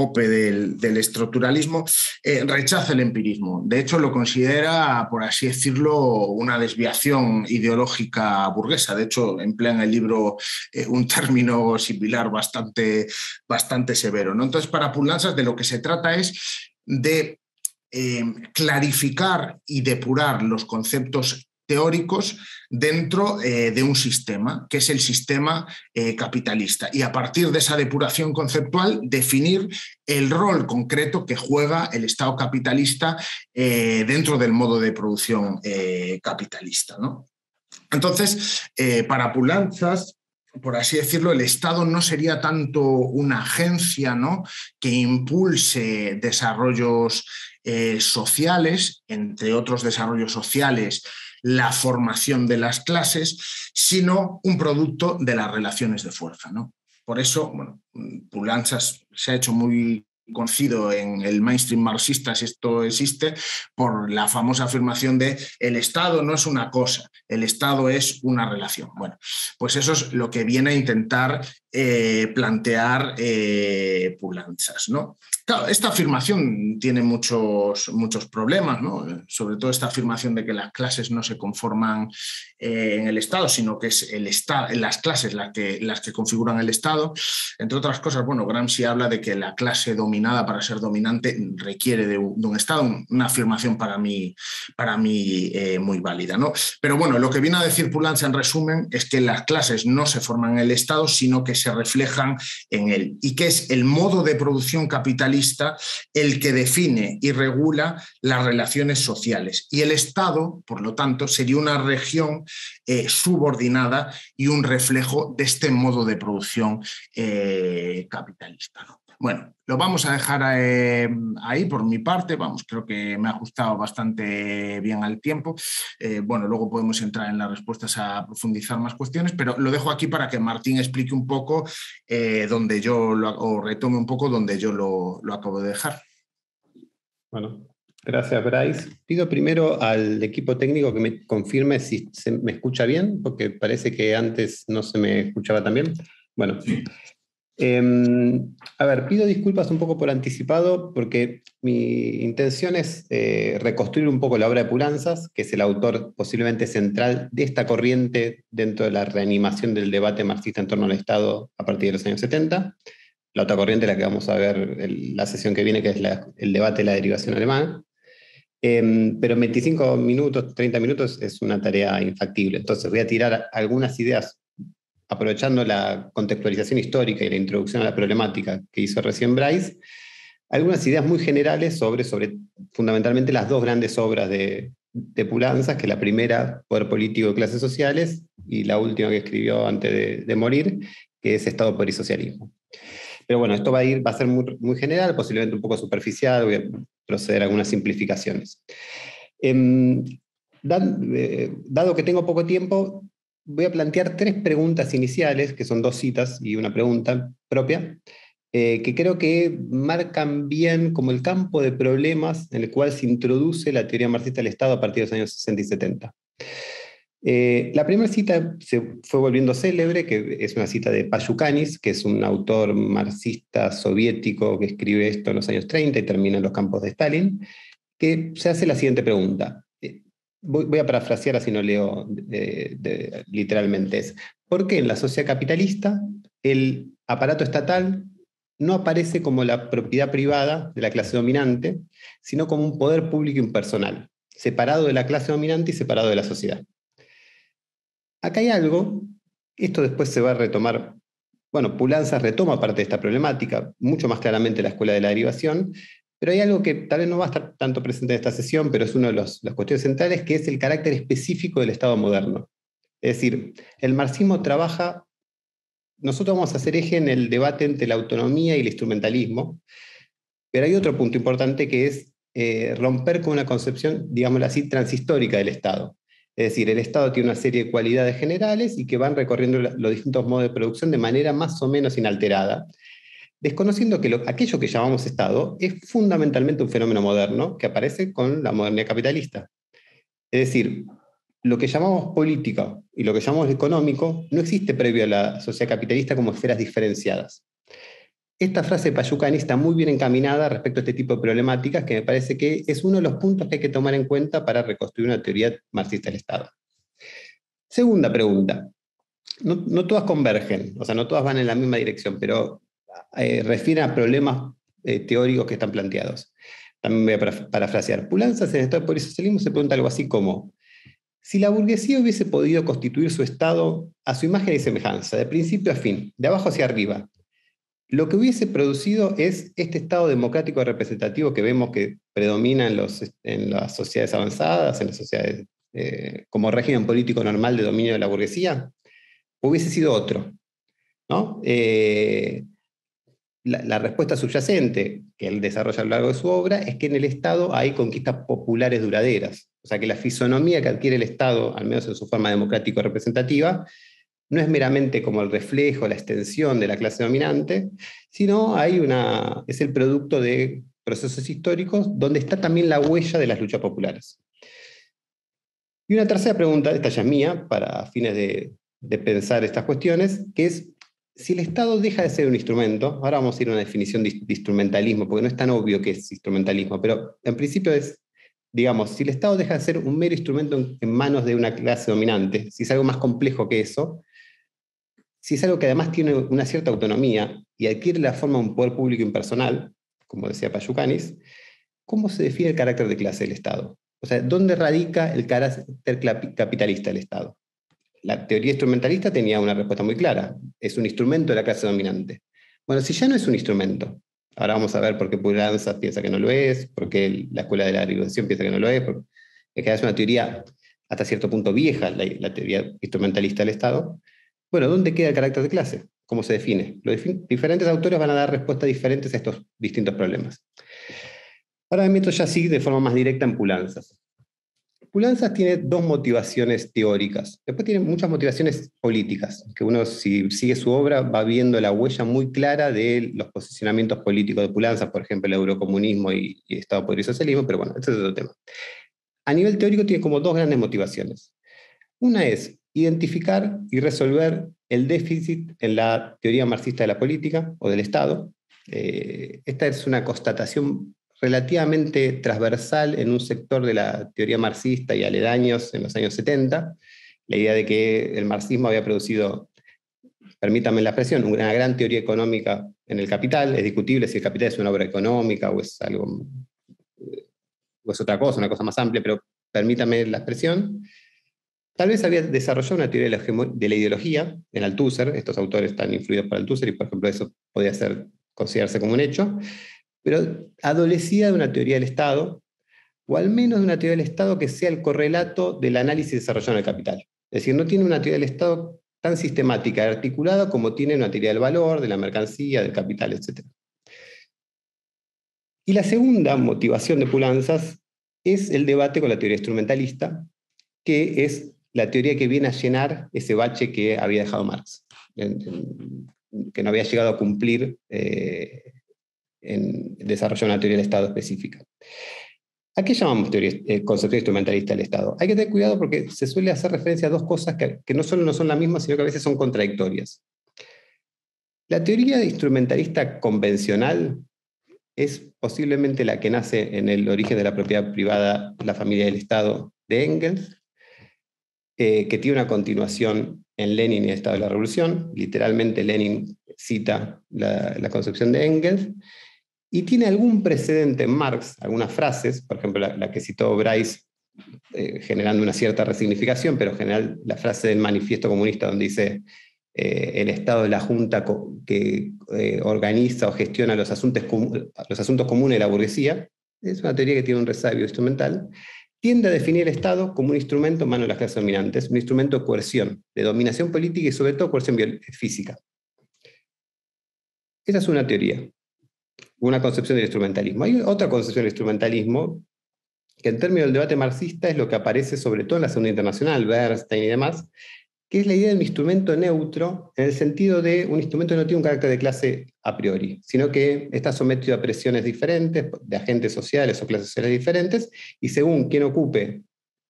B: del, estructuralismo, eh, rechaza el empirismo. De hecho, lo considera, por así decirlo, una desviación ideológica burguesa. De hecho, emplea en el libro eh, un término similar bastante, bastante severo. ¿no? Entonces, para Pulanzas, de lo que se trata es de eh, clarificar y depurar los conceptos teóricos dentro eh, de un sistema, que es el sistema eh, capitalista. Y a partir de esa depuración conceptual, definir el rol concreto que juega el Estado capitalista eh, dentro del modo de producción capitalista. Entonces, para Pulanzas, por así decirlo, el Estado no sería tanto una agencia que impulse desarrollos sociales, entre otros desarrollos sociales, la formación de las clases, sino un producto de las relaciones de fuerza. ¿no? Por eso, bueno, Pulanzas se ha hecho muy conocido en el mainstream marxista, si esto existe, por la famosa afirmación de el Estado no es una cosa, el Estado es una relación. Bueno, pues eso es lo que viene a intentar eh, plantear eh, Pulanzas. ¿no? esta afirmación tiene muchos, muchos problemas, ¿no? sobre todo esta afirmación de que las clases no se conforman eh, en el Estado, sino que es el Estado, las clases las que, las que configuran el Estado. Entre otras cosas, bueno, Gramsci habla de que la clase dominada para ser dominante requiere de un, Estado, una afirmación para mí, para mí muy válida. ¿no? Pero bueno, lo que viene a decir Pulanza en resumen es que las clases no se forman en el Estado, sino que se reflejan en él y que es el modo de producción capitalista el que define y regula las relaciones sociales. Y el Estado, por lo tanto, sería una región eh, subordinada y un reflejo de este modo de producción eh, capitalista. Bueno, lo vamos a dejar eh, ahí por mi parte, vamos, creo que me ha ajustado bastante bien al tiempo. bueno, luego podemos entrar en las respuestas a profundizar más cuestiones, pero lo dejo aquí para que Martín explique un poco donde yo lo, o retome un poco donde yo lo, lo acabo de dejar.
A: Bueno, Gracias, Bryce. Pido primero al equipo técnico que me confirme si se me escucha bien, porque parece que antes no se me escuchaba tan bien. Bueno, em, a ver, pido disculpas un poco por anticipado, porque mi intención es eh, reconstruir un poco la obra de Pulanzas, que es el autor posiblemente central de esta corriente dentro de la reanimación del debate marxista en torno al Estado a partir de los años 70 la otra corriente, la que vamos a ver en la sesión que viene, que es el debate de la derivación alemana. Em, pero 25 minutos, 30 minutos es una tarea infactible. Entonces voy a tirar algunas ideas, aprovechando la contextualización histórica y la introducción a la problemática que hizo recién Bryce, algunas ideas muy generales sobre, sobre fundamentalmente las dos grandes obras de, de Pulanzas, que la primera, Poder Político de Clases Sociales, y la última que escribió antes de, de morir, que es Estado, Poder y Socialismo. Pero bueno, esto va a, ir, va a ser muy, muy general, posiblemente un poco superficial, voy a proceder a algunas simplificaciones. Em, eh, dado que tengo poco tiempo, voy a plantear tres preguntas iniciales, que son dos citas y una pregunta propia, eh, que creo que marcan bien como el campo de problemas en el cual se introduce la teoría marxista del Estado a partir de los años 60 y 70. Eh, la primera cita se fue volviendo célebre, que es una cita de Payukanis, que es un autor marxista soviético que escribe esto en los años 30 y termina en los campos de Stalin, que se hace la siguiente pregunta. Voy, a parafrasear así no leo literalmente. Es, ¿Por qué en la sociedad capitalista el aparato estatal no aparece como la propiedad privada de la clase dominante, sino como un poder público impersonal, separado de la clase dominante y separado de la sociedad? Acá hay algo, esto después se va a retomar, bueno, Pulanza retoma parte de esta problemática, mucho más claramente la escuela de la derivación, pero hay algo que tal vez no va a estar tanto presente en esta sesión, pero es una de las cuestiones centrales, que es el carácter específico del Estado moderno. Es decir, el marxismo trabaja, nosotros vamos a hacer eje en el debate entre la autonomía y el instrumentalismo, pero hay otro punto importante que es eh, romper con una concepción, digámoslo así, transhistórica del Estado. Es decir, el Estado tiene una serie de cualidades generales y que van recorriendo los distintos modos de producción de manera más o menos inalterada, desconociendo que aquello que llamamos Estado es fundamentalmente un fenómeno moderno que aparece con la modernidad capitalista. Es decir, lo que llamamos política y lo que llamamos económico no existe previo a la sociedad capitalista como esferas diferenciadas esta frase Payucani está muy bien encaminada respecto a este tipo de problemáticas, que me parece que es uno de los puntos que hay que tomar en cuenta para reconstruir una teoría marxista del Estado. Segunda pregunta. No, todas convergen, o sea, no todas van en la misma dirección, pero eh, refieren a problemas eh, teóricos que están planteados. También voy a parafrasear. Pulanzas en el Estado por socialismo se pregunta algo así como, Si la burguesía hubiese podido constituir su Estado a su imagen y semejanza, de principio a fin, de abajo hacia arriba, lo que hubiese producido es este Estado democrático representativo que vemos que predomina en, los, en las sociedades avanzadas, en las sociedades eh, como régimen político normal de dominio de la burguesía, hubiese sido otro. ¿no? Eh, la, respuesta subyacente que él desarrolla a lo largo de su obra es que en el Estado hay conquistas populares duraderas. O sea que la fisonomía que adquiere el Estado, al menos en su forma democrático representativa, no es meramente como el reflejo, la extensión de la clase dominante, sino hay una, es el producto de procesos históricos donde está también la huella de las luchas populares. Y una tercera pregunta, esta ya es mía, para fines de pensar estas cuestiones, que es si el Estado deja de ser un instrumento, ahora vamos a ir a una definición de, instrumentalismo, porque no es tan obvio que es instrumentalismo, pero en principio es, digamos, si el Estado deja de ser un mero instrumento en, manos de una clase dominante, si es algo más complejo que eso, si es algo que además tiene una cierta autonomía y adquiere la forma de un poder público impersonal, como decía Payucanis, ¿cómo se define el carácter de clase del Estado? O sea, ¿dónde radica el carácter capitalista del Estado? La teoría instrumentalista tenía una respuesta muy clara. Es un instrumento de la clase dominante. Bueno, si ya no es un instrumento, ahora vamos a ver por qué Pulanza piensa que no lo es, por qué la escuela de la revolución piensa que no lo es, porque es que es una teoría hasta cierto punto vieja, la, teoría instrumentalista del Estado. Bueno, ¿dónde queda el carácter de clase? ¿Cómo se define? Diferentes autores van a dar respuestas diferentes a estos distintos problemas. Ahora me meto ya así de forma más directa en Pulanzas. Pulanzas tiene dos motivaciones teóricas. Después tiene muchas motivaciones políticas, que uno si sigue su obra va viendo la huella muy clara de los posicionamientos políticos de Pulanzas, por ejemplo, el eurocomunismo y, y Estado Poder y Socialismo, pero bueno, ese es otro tema. A nivel teórico tiene como dos grandes motivaciones. Una es identificar y resolver el déficit en la teoría marxista de la política o del Estado. Eh, esta es una constatación relativamente transversal en un sector de la teoría marxista y aledaños en los años 70, la idea de que el marxismo había producido, permítame la expresión, una gran teoría económica en el capital, es discutible si el capital es una obra económica o es algo, o es otra cosa, una cosa más amplia, pero permítame la expresión, Tal vez había desarrollado una teoría de la ideología en Althusser, estos autores están influidos por Althusser y por ejemplo eso podía ser, considerarse como un hecho, pero adolecida de una teoría del Estado, o al menos de una teoría del Estado que sea el correlato del análisis desarrollado en el capital. Es decir, no tiene una teoría del Estado tan sistemática y articulada como tiene una teoría del valor, de la mercancía, del capital, etc. Y la segunda motivación de Pulanzas es el debate con la teoría instrumentalista, que es la teoría que viene a llenar ese bache que había dejado Marx, que no había llegado a cumplir eh, en desarrollar una teoría del Estado específica. ¿A qué llamamos teoría, eh, instrumentalista del Estado? Hay que tener cuidado porque se suele hacer referencia a dos cosas que, no solo no son las mismas, sino que a veces son contradictorias. La teoría instrumentalista convencional es posiblemente la que nace en el origen de la propiedad privada, la familia del Estado de Engels, eh, que tiene una continuación en Lenin y el Estado de la Revolución. Literalmente Lenin cita la concepción de Engels, y tiene algún precedente en Marx, algunas frases, por ejemplo la, que citó Bryce, eh, generando una cierta resignificación, pero en general la frase del manifiesto comunista donde dice eh, el Estado es la junta que eh, organiza o gestiona los asuntos, los asuntos comunes de la burguesía, es una teoría que tiene un resabio instrumental, tiende a definir el Estado como un instrumento en manos de las clases dominantes, un instrumento de coerción, de dominación política y sobre todo coerción física. Esa es una teoría una concepción del instrumentalismo. Hay otra concepción del instrumentalismo que en términos del debate marxista es lo que aparece sobre todo en la Segunda Internacional, Bernstein y demás, que es la idea de un instrumento neutro en el sentido de un instrumento que no tiene un carácter de clase a priori, sino que está sometido a presiones diferentes de agentes sociales o clases sociales diferentes, y según quien ocupe,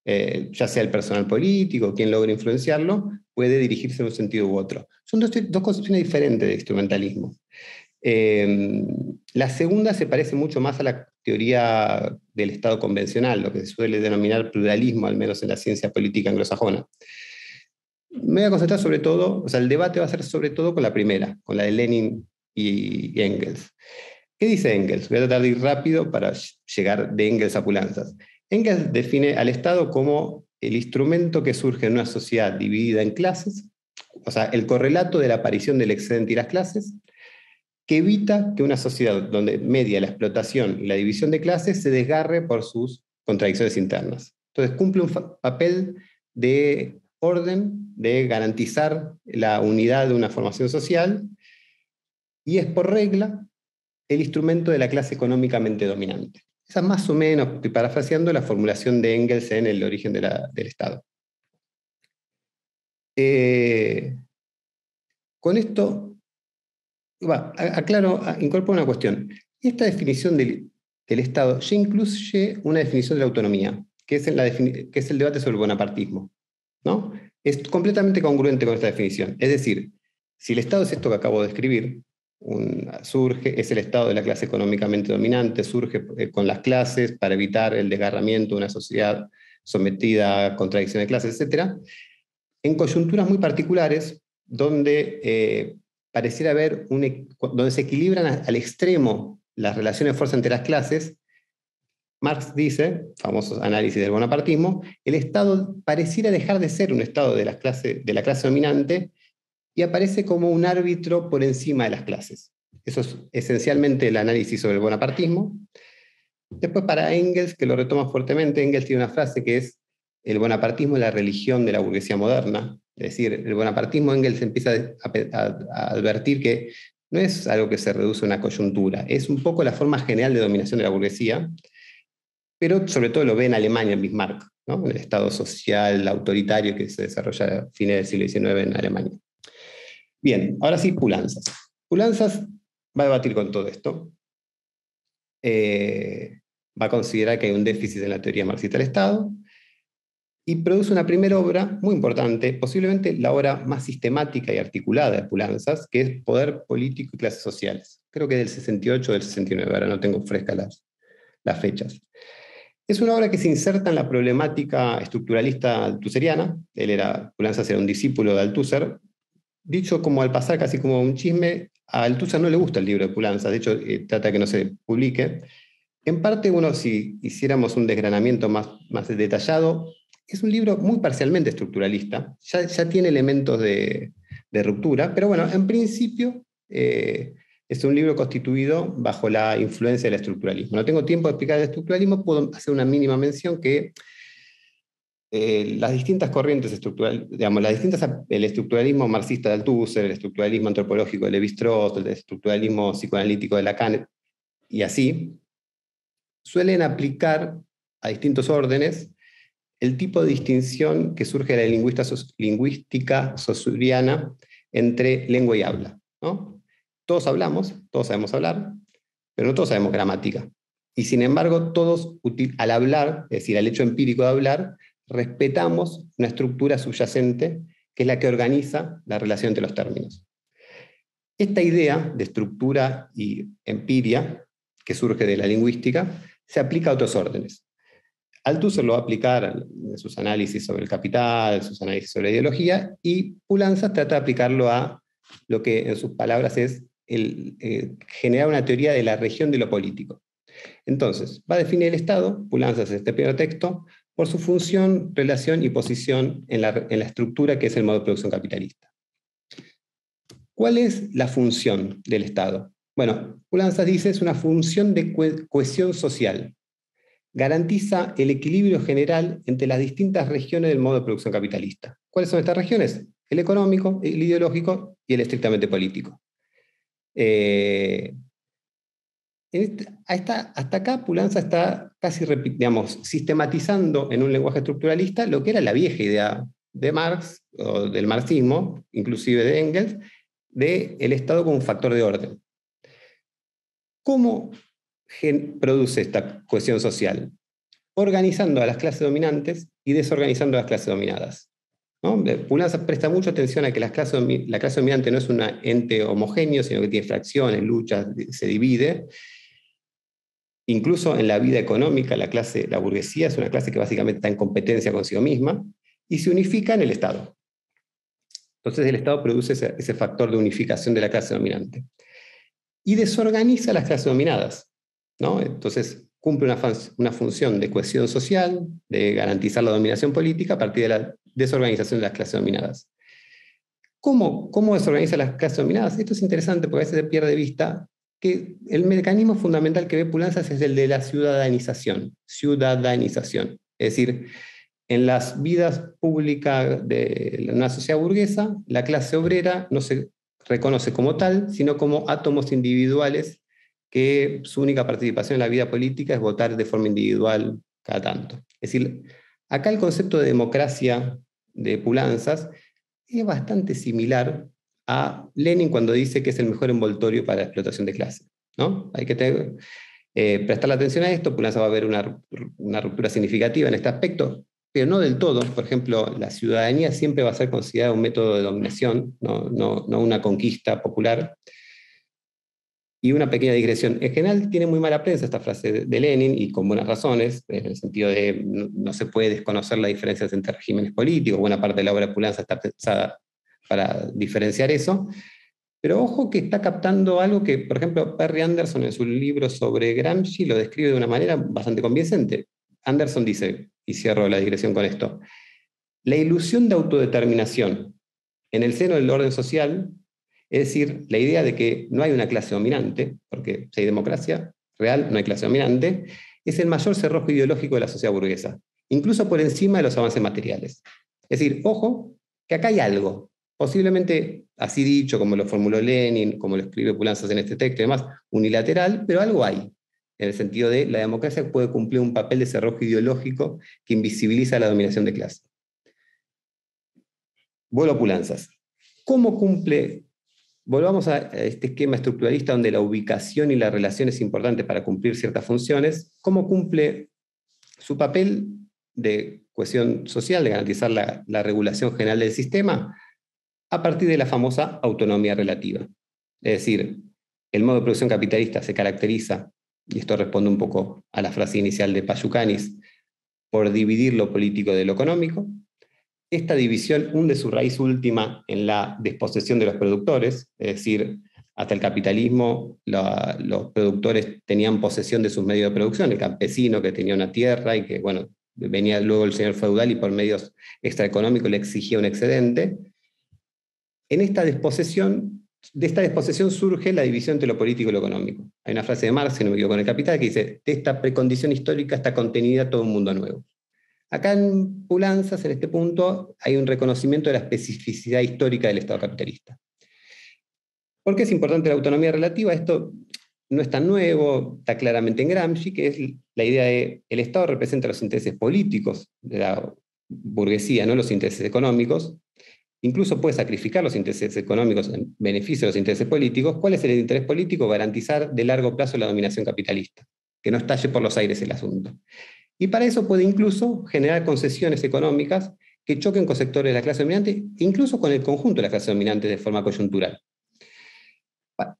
A: eh, ya sea el personal político, quien logre influenciarlo, puede dirigirse en un sentido u otro. Son dos, dos concepciones diferentes de instrumentalismo. Em, la segunda se parece mucho más a la teoría del Estado convencional, lo que se suele denominar pluralismo, al menos en la ciencia política anglosajona. Me voy a concentrar sobre todo, o sea, el debate va a ser sobre todo con la primera, con la de Lenin y Engels. ¿Qué dice Engels? Voy a tratar de ir rápido para llegar de Engels a Pulanzas. Engels define al Estado como el instrumento que surge en una sociedad dividida en clases, o sea, el correlato de la aparición del excedente y las clases, que evita que una sociedad donde media la explotación y la división de clases se desgarre por sus contradicciones internas. Entonces cumple un papel de orden, de garantizar la unidad de una formación social, y es por regla el instrumento de la clase económicamente dominante. Esa es más o menos, estoy parafraseando, la formulación de Engels en el origen del Estado. Eh, con esto, aclaro, incorporo una cuestión. Esta definición del, Estado ya incluye una definición de la autonomía, que es, que es el debate sobre el bonapartismo. ¿no? Es completamente congruente con esta definición. Es decir, si el Estado es esto que acabo de escribir, surge, es el estado de la clase económicamente dominante, surge eh, con las clases para evitar el desgarramiento de una sociedad sometida a contradicción de clases, etc. En coyunturas muy particulares, donde eh, pareciera haber un, donde se equilibran al extremo las relaciones de fuerza entre las clases, Marx dice, famoso análisis del bonapartismo, el Estado pareciera dejar de ser un Estado de la clase, de la clase dominante y aparece como un árbitro por encima de las clases. Eso es esencialmente el análisis sobre el bonapartismo. Después para Engels, que lo retoma fuertemente, Engels tiene una frase que es el bonapartismo es la religión de la burguesía moderna. Es decir, el bonapartismo Engels empieza a, advertir que no es algo que se reduce a una coyuntura, es un poco la forma general de dominación de la burguesía, pero sobre todo lo ve en Alemania, en Bismarck, el estado social autoritario que se desarrolla a fines del siglo XIX en Alemania. Bien, ahora sí, Pulanzas. Pulanzas va a debatir con todo esto. Eh, va a considerar que hay un déficit en la teoría marxista del Estado y produce una primera obra muy importante, posiblemente la obra más sistemática y articulada de Pulanzas, que es Poder Político y Clases Sociales. Creo que del 68 o del 69, ahora no tengo frescas las, las fechas. Es una obra que se inserta en la problemática estructuralista altuseriana. Él era, Pulanzas era un discípulo de Althusser, dicho como al pasar casi como un chisme, a Althusser no le gusta el libro de Pulanza, de hecho eh, trata que no se publique. En parte, uno, si hiciéramos un desgranamiento más, más detallado, es un libro muy parcialmente estructuralista, ya, ya tiene elementos de, ruptura, pero bueno, en principio eh, es un libro constituido bajo la influencia del estructuralismo. No tengo tiempo de explicar el estructuralismo, puedo hacer una mínima mención que eh, las distintas corrientes estructurales, digamos, las distintas, el estructuralismo marxista de Althusser, el estructuralismo antropológico de Levi-Strauss, el estructuralismo psicoanalítico de Lacan, y así, suelen aplicar a distintos órdenes el tipo de distinción que surge de la lingüística sosuriana entre lengua y habla. ¿no? Todos hablamos, todos sabemos hablar, pero no todos sabemos gramática. Y sin embargo, todos al hablar, es decir, al hecho empírico de hablar, respetamos una estructura subyacente que es la que organiza la relación entre los términos. Esta idea de estructura y empiria, que surge de la lingüística, se aplica a otros órdenes. Althusser lo va a aplicar en sus análisis sobre el capital, sus análisis sobre la ideología, y Pulanzas trata de aplicarlo a lo que en sus palabras es el, eh, generar una teoría de la región de lo político. Entonces, va a definir el Estado, Pulanzas en este primer texto, por su función, relación y posición en la, estructura que es el modo de producción capitalista. ¿Cuál es la función del Estado? Bueno, Pulanzas dice es una función de cohesión social. Garantiza el equilibrio general entre las distintas regiones del modo de producción capitalista. ¿Cuáles son estas regiones? El económico, el ideológico y el estrictamente político. Eh, este, hasta, acá Pulanza está casi, digamos, sistematizando en un lenguaje estructuralista lo que era la vieja idea de Marx, o del marxismo, inclusive de Engels, de el Estado como un factor de orden. ¿Cómo produce esta cohesión social? Organizando a las clases dominantes y desorganizando a las clases dominadas. ¿no? Presta mucha atención a que las clases, la clase dominante no es un ente homogéneo, sino que tiene fracciones, luchas, se divide, Incluso en la vida económica, la clase, la burguesía es una clase que básicamente está en competencia consigo misma y se unifica en el Estado. Entonces el Estado produce ese, factor de unificación de la clase dominante. Y desorganiza las clases dominadas. Entonces cumple una, una, función de cohesión social, de garantizar la dominación política a partir de la desorganización de las clases dominadas. ¿Cómo, cómo desorganiza las clases dominadas? Esto es interesante porque a veces se pierde de vista que el mecanismo fundamental que ve Pulanzas es el de la ciudadanización, ciudadanización. Es decir, en las vidas públicas de una sociedad burguesa, la clase obrera no se reconoce como tal, sino como átomos individuales que su única participación en la vida política es votar de forma individual cada tanto. Es decir, acá el concepto de democracia de Pulanzas es bastante similar a Lenin cuando dice que es el mejor envoltorio para la explotación de clase. ¿no? Hay que tener, eh, atención a esto, Pulanza va a haber una, ruptura significativa en este aspecto, pero no del todo. Por ejemplo, la ciudadanía siempre va a ser considerada un método de dominación, no una conquista popular. Y una pequeña digresión. En general tiene muy mala prensa esta frase de Lenin y con buenas razones, en el sentido de no, se puede desconocer las diferencias entre regímenes políticos. Buena parte de la obra Pulanza está pensada para diferenciar eso. Pero ojo que está captando algo que, por ejemplo, Perry Anderson en su libro sobre Gramsci lo describe de una manera bastante convincente. Anderson dice, y cierro la digresión con esto, la ilusión de autodeterminación en el seno del orden social, es decir, la idea de que no hay una clase dominante, porque si hay democracia real, no hay clase dominante, es el mayor cerrojo ideológico de la sociedad burguesa, incluso por encima de los avances materiales. Es decir, ojo, que acá hay algo, posiblemente así dicho, como lo formuló Lenin, como lo escribe Pulanzas en este texto y demás, unilateral, pero algo hay, en el sentido de la democracia puede cumplir un papel de cerrojo ideológico que invisibiliza la dominación de clase. Vuelvo a Pulanzas. ¿Cómo cumple? Volvamos a este esquema estructuralista donde la ubicación y la relación es importante para cumplir ciertas funciones. ¿Cómo cumple su papel de cohesión social, de garantizar la, la regulación general del sistema? a partir de la famosa autonomía relativa. Es decir, el modo de producción capitalista se caracteriza, y esto responde un poco a la frase inicial de Payucanis, por dividir lo político de lo económico. Esta división hunde su raíz última en la desposesión de los productores, es decir, hasta el capitalismo los productores tenían posesión de sus medios de producción, el campesino que tenía una tierra y que, bueno, venía luego el señor feudal y por medios extraeconómicos le exigía un excedente, en esta disposición, de esta disposición surge la división entre lo político y lo económico. Hay una frase de Marx, si no me equivoco, en el Capital, que dice, de esta precondición histórica está contenida todo un mundo nuevo. Acá en Pulanzas, en este punto, hay un reconocimiento de la especificidad histórica del Estado capitalista. ¿Por qué es importante la autonomía relativa? Esto no es tan nuevo, está claramente en Gramsci, que es la idea de el Estado representa los intereses políticos de la burguesía, no los intereses económicos, incluso puede sacrificar los intereses económicos en beneficio de los intereses políticos, ¿cuál es el interés político? Garantizar de largo plazo la dominación capitalista, que no estalle por los aires el asunto. Y para eso puede incluso generar concesiones económicas que choquen con sectores de la clase dominante, incluso con el conjunto de la clase dominante de forma coyuntural.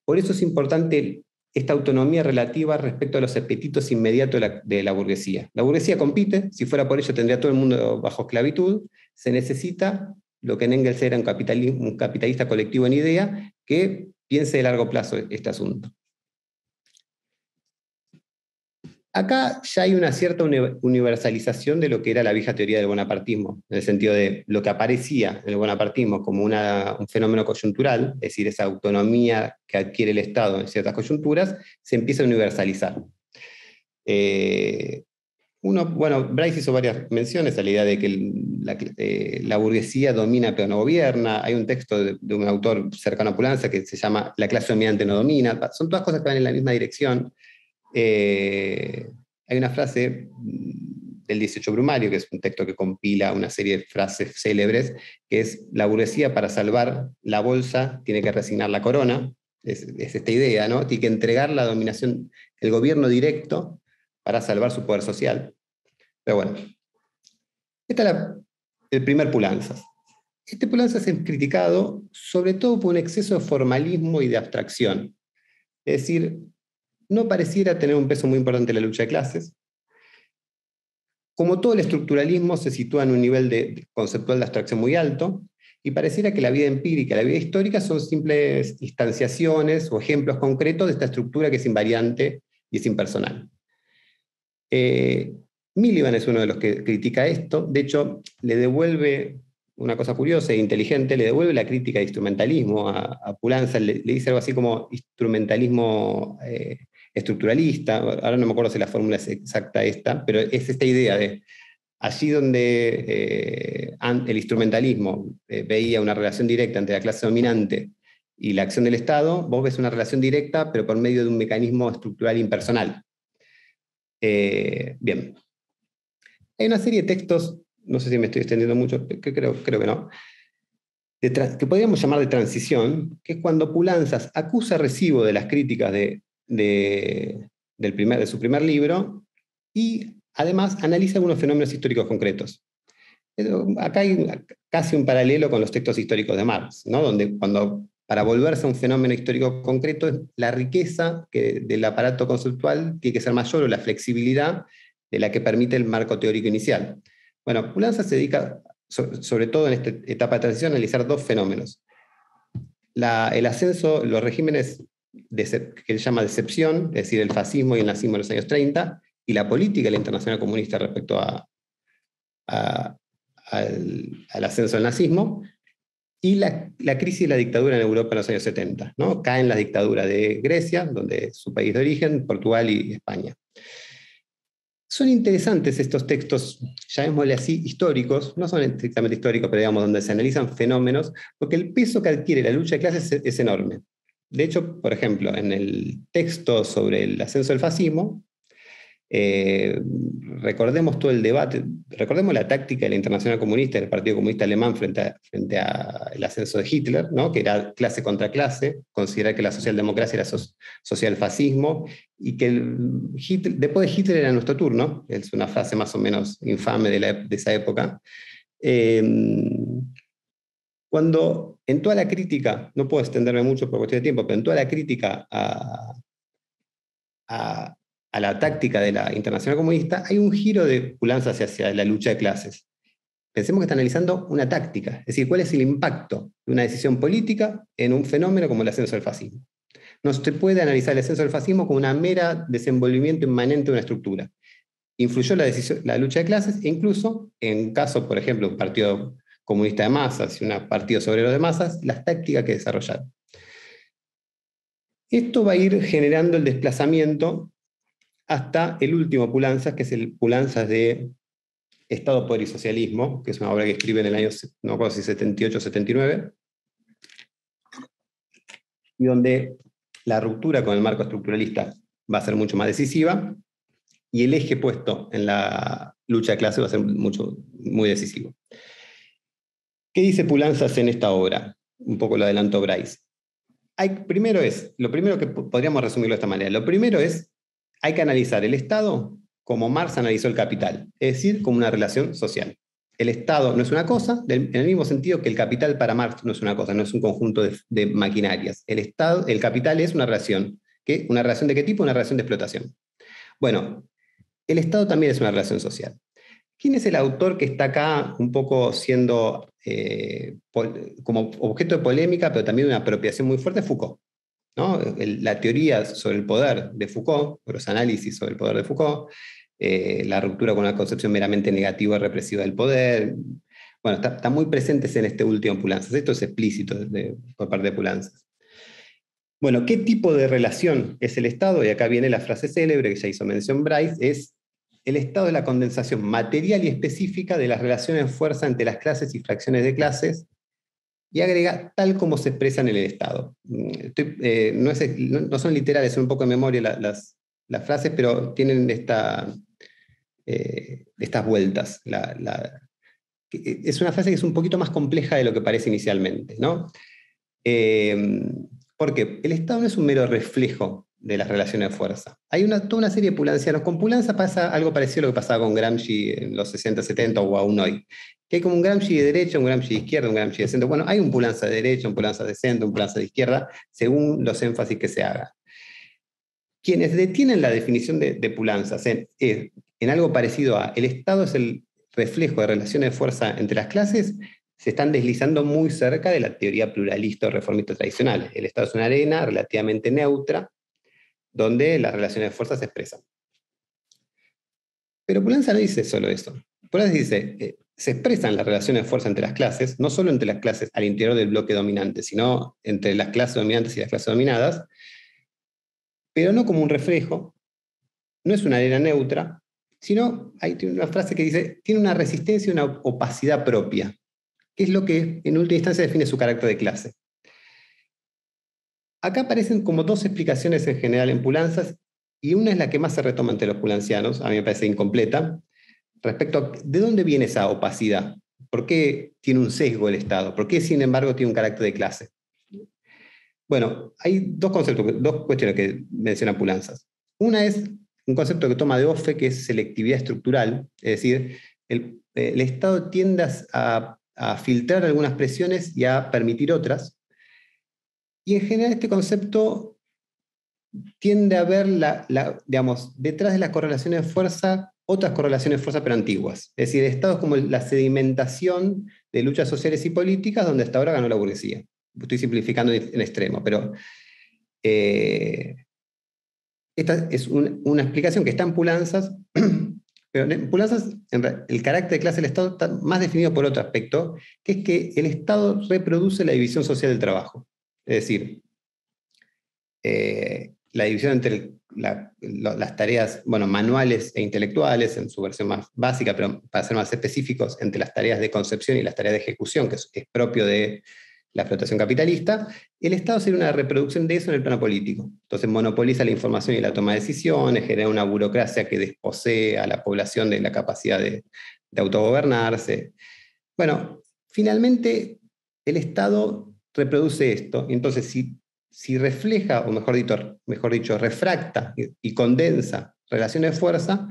A: Por eso es importante esta autonomía relativa respecto a los apetitos inmediatos de la, burguesía. La burguesía compite, si fuera por ello tendría todo el mundo bajo esclavitud, se necesita lo que en Engels era un, un capitalista colectivo en idea, que piense de largo plazo este asunto. Acá ya hay una cierta universalización de lo que era la vieja teoría del bonapartismo, en el sentido de lo que aparecía en el bonapartismo como un fenómeno coyuntural, es decir, esa autonomía que adquiere el Estado en ciertas coyunturas, se empieza a universalizar. Eh, uno, bueno, Bryce hizo varias menciones a la idea de que eh, la, burguesía domina pero no gobierna. Hay un texto de, un autor cercano a Pulanza que se llama La clase dominante no domina. Son todas cosas que van en la misma dirección. Eh, hay una frase mm, del 18 Brumario, que es un texto que compila una serie de frases célebres, que es la burguesía para salvar la bolsa tiene que resignar la corona. Es, es esta idea, ¿no? Tiene que entregar la dominación, el gobierno directo para salvar su poder social. Pero bueno, este es el primer Pulanzas. Este Pulanzas es criticado sobre todo por un exceso de formalismo y de abstracción. Es decir, no pareciera tener un peso muy importante en la lucha de clases. Como todo el estructuralismo se sitúa en un nivel de, conceptual de abstracción muy alto, y pareciera que la vida empírica y la vida histórica son simples instanciaciones o ejemplos concretos de esta estructura que es invariante y es impersonal. Eh, Miliband es uno de los que critica esto, de hecho, le devuelve una cosa curiosa e inteligente, le devuelve la crítica de instrumentalismo a, Pulanza, le, dice algo así como instrumentalismo eh, estructuralista, ahora no me acuerdo si la fórmula es exacta esta, pero es esta idea de allí donde eh, el instrumentalismo eh, veía una relación directa entre la clase dominante y la acción del Estado, vos ves una relación directa, pero por medio de un mecanismo estructural impersonal. bien. Hay una serie de textos no sé si me estoy extendiendo mucho, que creo, creo que no, que podríamos llamar de transición, que es cuando Pulanzas acusa recibo de las críticas de, del primer, de su primer libro y además analiza algunos fenómenos históricos concretos. Acá hay casi un paralelo con los textos históricos de Marx, ¿no? donde cuando para volverse a un fenómeno histórico concreto, la riqueza que, del aparato conceptual tiene que ser mayor o la flexibilidad de la que permite el marco teórico inicial. Bueno, Pulanza se dedica, sobre todo en esta etapa de transición, a analizar dos fenómenos. el ascenso, los regímenes que él llama decepción, es decir, el fascismo y el nazismo en los años 30, y la política de la internacional comunista respecto a, al, ascenso del nazismo, y la, crisis de la dictadura en Europa en los años 70. ¿no? Caen las dictaduras de Grecia, donde su país de origen, Portugal y España. Son interesantes estos textos, llamémosle así, históricos, no son estrictamente históricos, pero digamos, donde se analizan fenómenos, porque el peso que adquiere la lucha de clases es, enorme. De hecho, por ejemplo, en el texto sobre el ascenso del fascismo, eh, recordemos todo el debate, recordemos la táctica de la Internacional Comunista, del Partido Comunista Alemán frente, a, al ascenso de Hitler, ¿no? que era clase contra clase, considerar que la socialdemocracia era socialfascismo y que después de Hitler era nuestro turno, es una frase más o menos infame de, esa época. Eh, cuando en toda la crítica, no puedo extenderme mucho por cuestión de tiempo, pero en toda la crítica a, la táctica de la internacional comunista, hay un giro de pulanza hacia, la lucha de clases. Pensemos que está analizando una táctica, es decir, cuál es el impacto de una decisión política en un fenómeno como el ascenso del fascismo. No se puede analizar el ascenso del fascismo como una mera desenvolvimiento inmanente de una estructura. Influyó la lucha de clases e incluso, en caso, por ejemplo, un partido comunista de masas y un partido obrero de masas, las tácticas que desarrollaron. Esto va a ir generando el desplazamiento hasta el último Pulanzas, que es el Pulanzas de Estado, Poder y Socialismo, que es una obra que escribe en el año, no si 78 o 79, y donde la ruptura con el marco estructuralista va a ser mucho más decisiva, y el eje puesto en la lucha de clase va a ser mucho, muy decisivo. ¿Qué dice Pulanzas en esta obra? Un poco lo adelantó Bryce. Primero es, lo primero que podríamos resumirlo de esta manera, lo primero es hay que analizar el Estado como Marx analizó el capital, es decir, como una relación social. El Estado no es una cosa, en el mismo sentido que el capital para Marx no es una cosa, no es un conjunto de, maquinarias. El, Estado, el capital es una relación. ¿Una relación de qué tipo? Una relación de explotación. Bueno, el Estado también es una relación social. ¿Quién es el autor que está acá un poco siendo eh, como objeto de polémica, pero también una apropiación muy fuerte? Foucault la teoría sobre el poder de Foucault, los análisis sobre el poder de Foucault, eh, la ruptura con una concepción meramente negativa y represiva del poder, bueno, están está muy presentes en este último Pulanzas. Esto es explícito por parte de Pulanzas. Bueno, ¿qué tipo de relación es el Estado? Y acá viene la frase célebre que ya hizo mención Bryce, es el Estado de la condensación material y específica de las relaciones de fuerza entre las clases y fracciones de clases y agrega tal como se expresa en el Estado. Mm, eh, no, son literales, son un poco de memoria las, frases, pero tienen esta, eh, estas vueltas. es una frase que es un poquito más compleja de lo que parece inicialmente. ¿no? Eh, porque el Estado no es un mero reflejo de las relaciones de fuerza. Hay una, toda una serie de pulancianos. Con Pulanza pasa algo parecido a lo que pasaba con Gramsci en los 60, 70 o aún hoy que hay como un Gramsci de derecha, un Gramsci de izquierda, un Gramsci de centro. Bueno, hay un Pulanza de derecha, un Pulanza de centro, un Pulanza de izquierda, según los énfasis que se hagan. Quienes detienen la definición de, Pulanza en, en algo parecido a el Estado es el reflejo de relaciones de fuerza entre las clases, se están deslizando muy cerca de la teoría pluralista o reformista tradicional. El Estado es una arena relativamente neutra, donde las relaciones de fuerza se expresan. Pero Pulanza no dice solo eso. Pulanza dice, eh, se expresan las relaciones de fuerza entre las clases, no solo entre las clases al interior del bloque dominante, sino entre las clases dominantes y las clases dominadas, pero no como un reflejo, no es una arena neutra, sino hay una frase que dice, tiene una resistencia y una opacidad propia, que es lo que en última instancia define su carácter de clase. Acá aparecen como dos explicaciones en general en Pulanzas, y una es la que más se retoma entre los pulancianos, a mí me parece incompleta, respecto a de dónde viene esa opacidad. ¿Por qué tiene un sesgo el Estado? ¿Por qué, sin embargo, tiene un carácter de clase? Bueno, hay dos conceptos, dos cuestiones que menciona Pulanzas. Una es un concepto que toma de Offe, que es selectividad estructural, es decir, el, Estado tiende a, filtrar algunas presiones y a permitir otras. Y en general este concepto tiende a ver, la, digamos, detrás de las correlaciones de fuerza, otras correlaciones de fuerza pero antiguas. Es decir, el Estado es como la sedimentación de luchas sociales y políticas donde hasta ahora ganó la burguesía. Estoy simplificando en extremo, pero eh, esta es una explicación que está en Pulanzas, pero en Pulanzas el carácter de clase del Estado está más definido por otro aspecto, que es que el Estado reproduce la división social del trabajo. Es decir, eh, la división entre las tareas bueno, manuales e intelectuales, en su versión más básica, pero para ser más específicos, entre las tareas de concepción y las tareas de ejecución, que es propio de la explotación capitalista, el Estado sería una reproducción de eso en el plano político. Entonces monopoliza la información y la toma de decisiones, genera una burocracia que desposee a la población de la capacidad de, autogobernarse. Bueno, finalmente el Estado reproduce esto, entonces si, si refleja, o mejor dicho, mejor dicho refracta y, condensa relaciones de fuerza,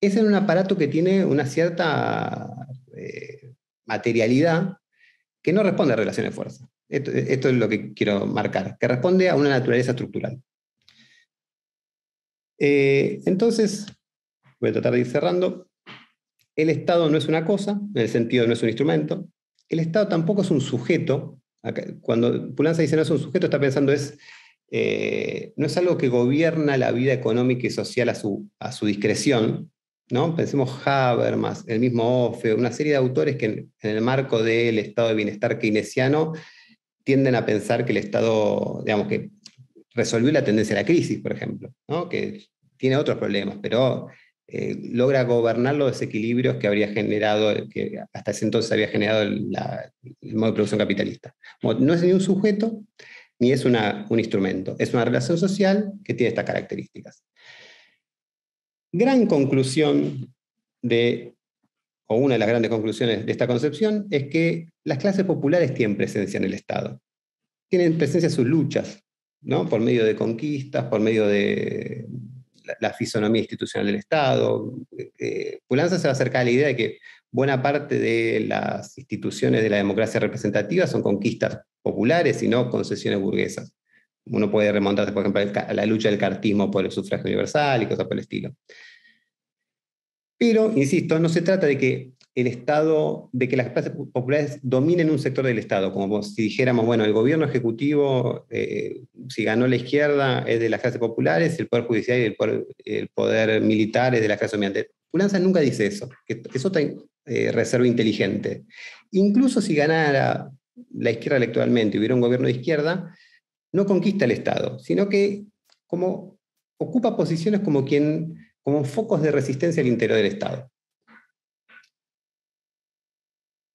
A: es en un aparato que tiene una cierta eh, materialidad que no responde a relaciones de fuerza. Esto, es lo que quiero marcar, que responde a una naturaleza estructural. Eh, entonces, voy a tratar de ir cerrando. El Estado no es una cosa, en el sentido no es un instrumento. El Estado tampoco es un sujeto. Cuando Pulanza dice no es un sujeto, está pensando es, eh, no es algo que gobierna la vida económica y social a su, a su discreción, ¿no? Pensemos Habermas, el mismo Offe, una serie de autores que en, el marco del estado de bienestar keynesiano tienden a pensar que el Estado, digamos, que resolvió la tendencia a la crisis, por ejemplo, que tiene otros problemas, pero eh, logra gobernar los desequilibrios que habría generado, que hasta ese entonces había generado el, modo de producción capitalista. No es ni un sujeto, ni es una, un instrumento, es una relación social que tiene estas características gran conclusión de, o una de las grandes conclusiones de esta concepción, es que las clases populares tienen presencia en el Estado. Tienen presencia en sus luchas, ¿no? por medio de conquistas, por medio de la, fisonomía institucional del Estado. Eh, Pulanza se va a acercar a la idea de que buena parte de las instituciones de la democracia representativa son conquistas populares y no concesiones burguesas. Uno puede remontarse, por ejemplo, a la lucha del cartismo por el sufragio universal y cosas por el estilo. Pero, insisto, no se trata de que el Estado, de que las clases populares dominen un sector del Estado, como si dijéramos, bueno, el gobierno ejecutivo, eh, si ganó la izquierda, es de las clases populares, el poder judicial y el poder, militar es de las clases dominantes. Pulanza nunca dice eso, que es otra eh, reserva inteligente. Incluso si ganara la izquierda electoralmente y hubiera un gobierno de izquierda, no conquista el Estado, sino que como ocupa posiciones como quien, como focos de resistencia al interior del Estado.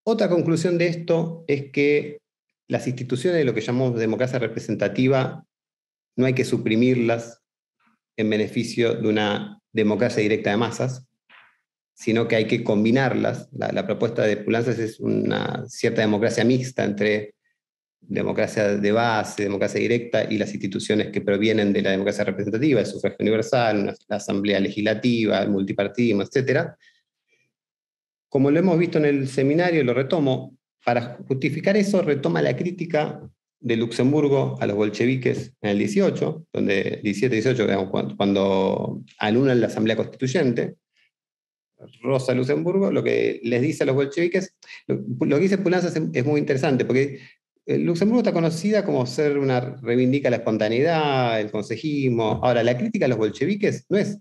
A: Otra conclusión de esto es que las instituciones de lo que llamamos democracia representativa no hay que suprimirlas en beneficio de una democracia directa de masas, sino que hay que combinarlas. La, propuesta de Pulanzas es una cierta democracia mixta entre democracia de base, democracia directa y las instituciones que provienen de la democracia representativa, el sufragio universal, la asamblea legislativa, el multipartidismo, etc. Como lo hemos visto en el seminario, lo retomo, para justificar eso retoma la crítica de Luxemburgo a los bolcheviques en el 18, donde 17-18, cuando, cuando la Asamblea Constituyente, Rosa Luxemburgo, lo que les dice a los bolcheviques, lo, que dice Pulanza es, muy interesante, porque Luxemburgo está conocida como ser una, reivindica la espontaneidad, el consejismo. Ahora, la crítica a los bolcheviques no es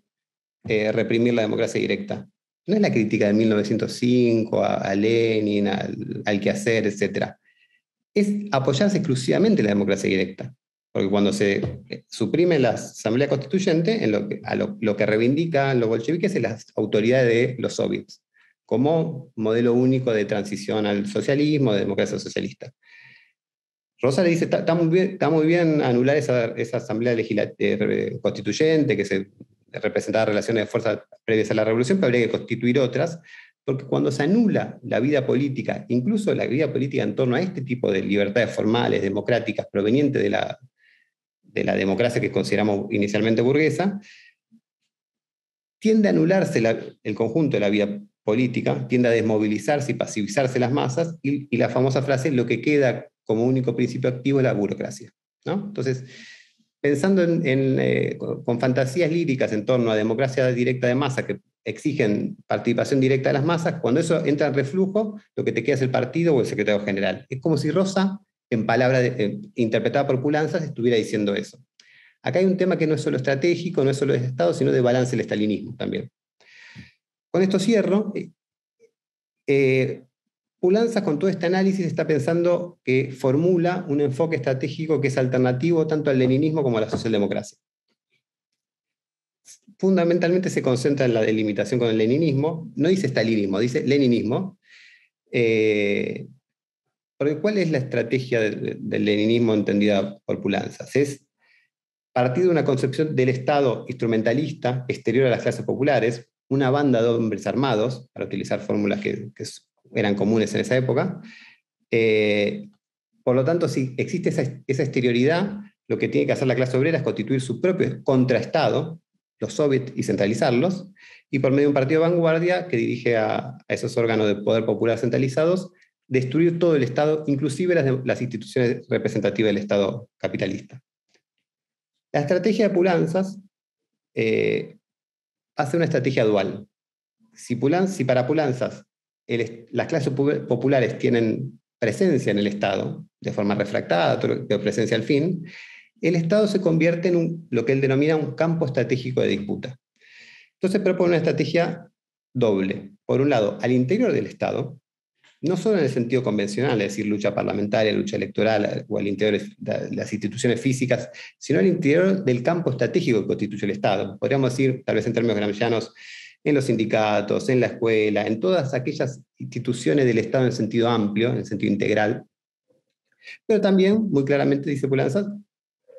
A: eh, reprimir la democracia directa, no es la crítica de 1905 a, Lenin, al, al quehacer, etc. Es apoyarse exclusivamente en la democracia directa. Porque cuando se eh, suprime la Asamblea Constituyente, en lo que, a lo, que reivindican los bolcheviques es las autoridades de los soviets, como modelo único de transición al socialismo, de democracia socialista. Rosa le dice, está muy bien, anular esa, esa Asamblea Legislativa Constituyente que se representaba relaciones de fuerza previas a la revolución, pero habría que constituir otras, porque cuando se anula la vida política, incluso la vida política en torno a este tipo de libertades formales, democráticas, provenientes de la, de la democracia que consideramos inicialmente burguesa, tiende a anularse el conjunto de la vida política, tiende a desmovilizarse y pasivizarse las masas, y, la famosa frase, lo que queda como único principio activo es la burocracia. ¿no? Entonces, pensando en, eh, con fantasías líricas en torno a democracia directa de masa que exigen participación directa de las masas, cuando eso entra en reflujo, lo que te queda es el partido o el secretario general. Es como si Rosa en palabras eh, interpretada por Pulanzas, estuviera diciendo eso. Acá hay un tema que no es solo estratégico, no es solo de Estado, sino de balance del estalinismo también. Con esto cierro. Eh, eh, Pulanzas con todo este análisis está pensando que formula un enfoque estratégico que es alternativo tanto al leninismo como a la socialdemocracia. Fundamentalmente se concentra en la delimitación con el leninismo, no dice estalinismo, dice leninismo, porque ¿cuál es la estrategia del, leninismo entendida por Pulanzas? Es partir de una concepción del Estado instrumentalista, exterior a las clases populares, una banda de hombres armados, para utilizar fórmulas que, eran comunes en esa época. Eh, por lo tanto, si existe esa, exterioridad, lo que tiene que hacer la clase obrera es constituir su propio contraestado, los soviets, y centralizarlos, y por medio de un partido de vanguardia que dirige a, esos órganos de poder popular centralizados, destruir todo el Estado, inclusive las, instituciones representativas del Estado capitalista. La estrategia de Pulanzas eh, hace una estrategia dual. Si, si para Pulanzas las clases populares tienen presencia en el Estado, de forma refractada, de presencia al fin, el Estado se convierte en lo que él denomina un campo estratégico de disputa. Entonces propone una estrategia doble. Por un lado, al interior del Estado, no solo en el sentido convencional, es decir, lucha parlamentaria, lucha electoral o al interior de las instituciones físicas, sino al interior del campo estratégico que constituye el Estado. Podríamos decir, tal vez en términos gramscianos, en los sindicatos, en la escuela, en todas aquellas instituciones del Estado en sentido amplio, en sentido integral. Pero también, muy claramente, dice Pulanzas,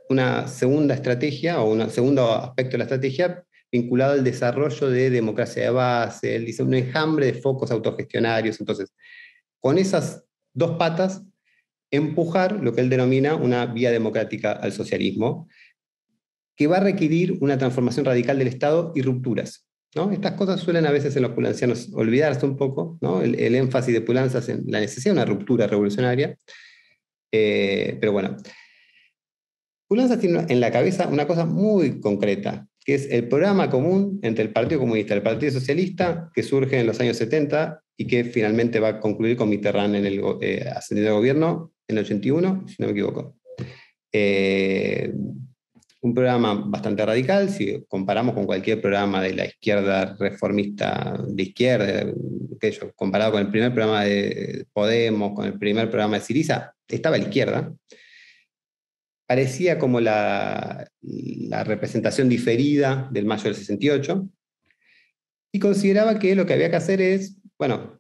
A: una segunda estrategia o un segundo aspecto de la estrategia vinculado al desarrollo de democracia de base, él dice un enjambre de focos autogestionarios. Entonces, con esas dos patas, empujar lo que él denomina una vía democrática al socialismo, que va a requerir una transformación radical del Estado y rupturas. ¿No? Estas cosas suelen a veces en los pulancianos olvidarse un poco, ¿no? el, énfasis de Pulanzas en la necesidad de una ruptura revolucionaria. Eh, pero bueno, Pulanzas tiene en la cabeza una cosa muy concreta, que es el programa común entre el Partido Comunista y el Partido Socialista, que surge en los años 70 y que finalmente va a concluir con Mitterrand en el eh, ascendido de gobierno en el 81, si no me equivoco. Eh, un programa bastante radical, si comparamos con cualquier programa de la izquierda reformista de izquierda, comparado con el primer programa de Podemos, con el primer programa de Siriza, estaba a la izquierda. Parecía como la, la representación diferida del mayo del 68, y consideraba que lo que había que hacer es bueno,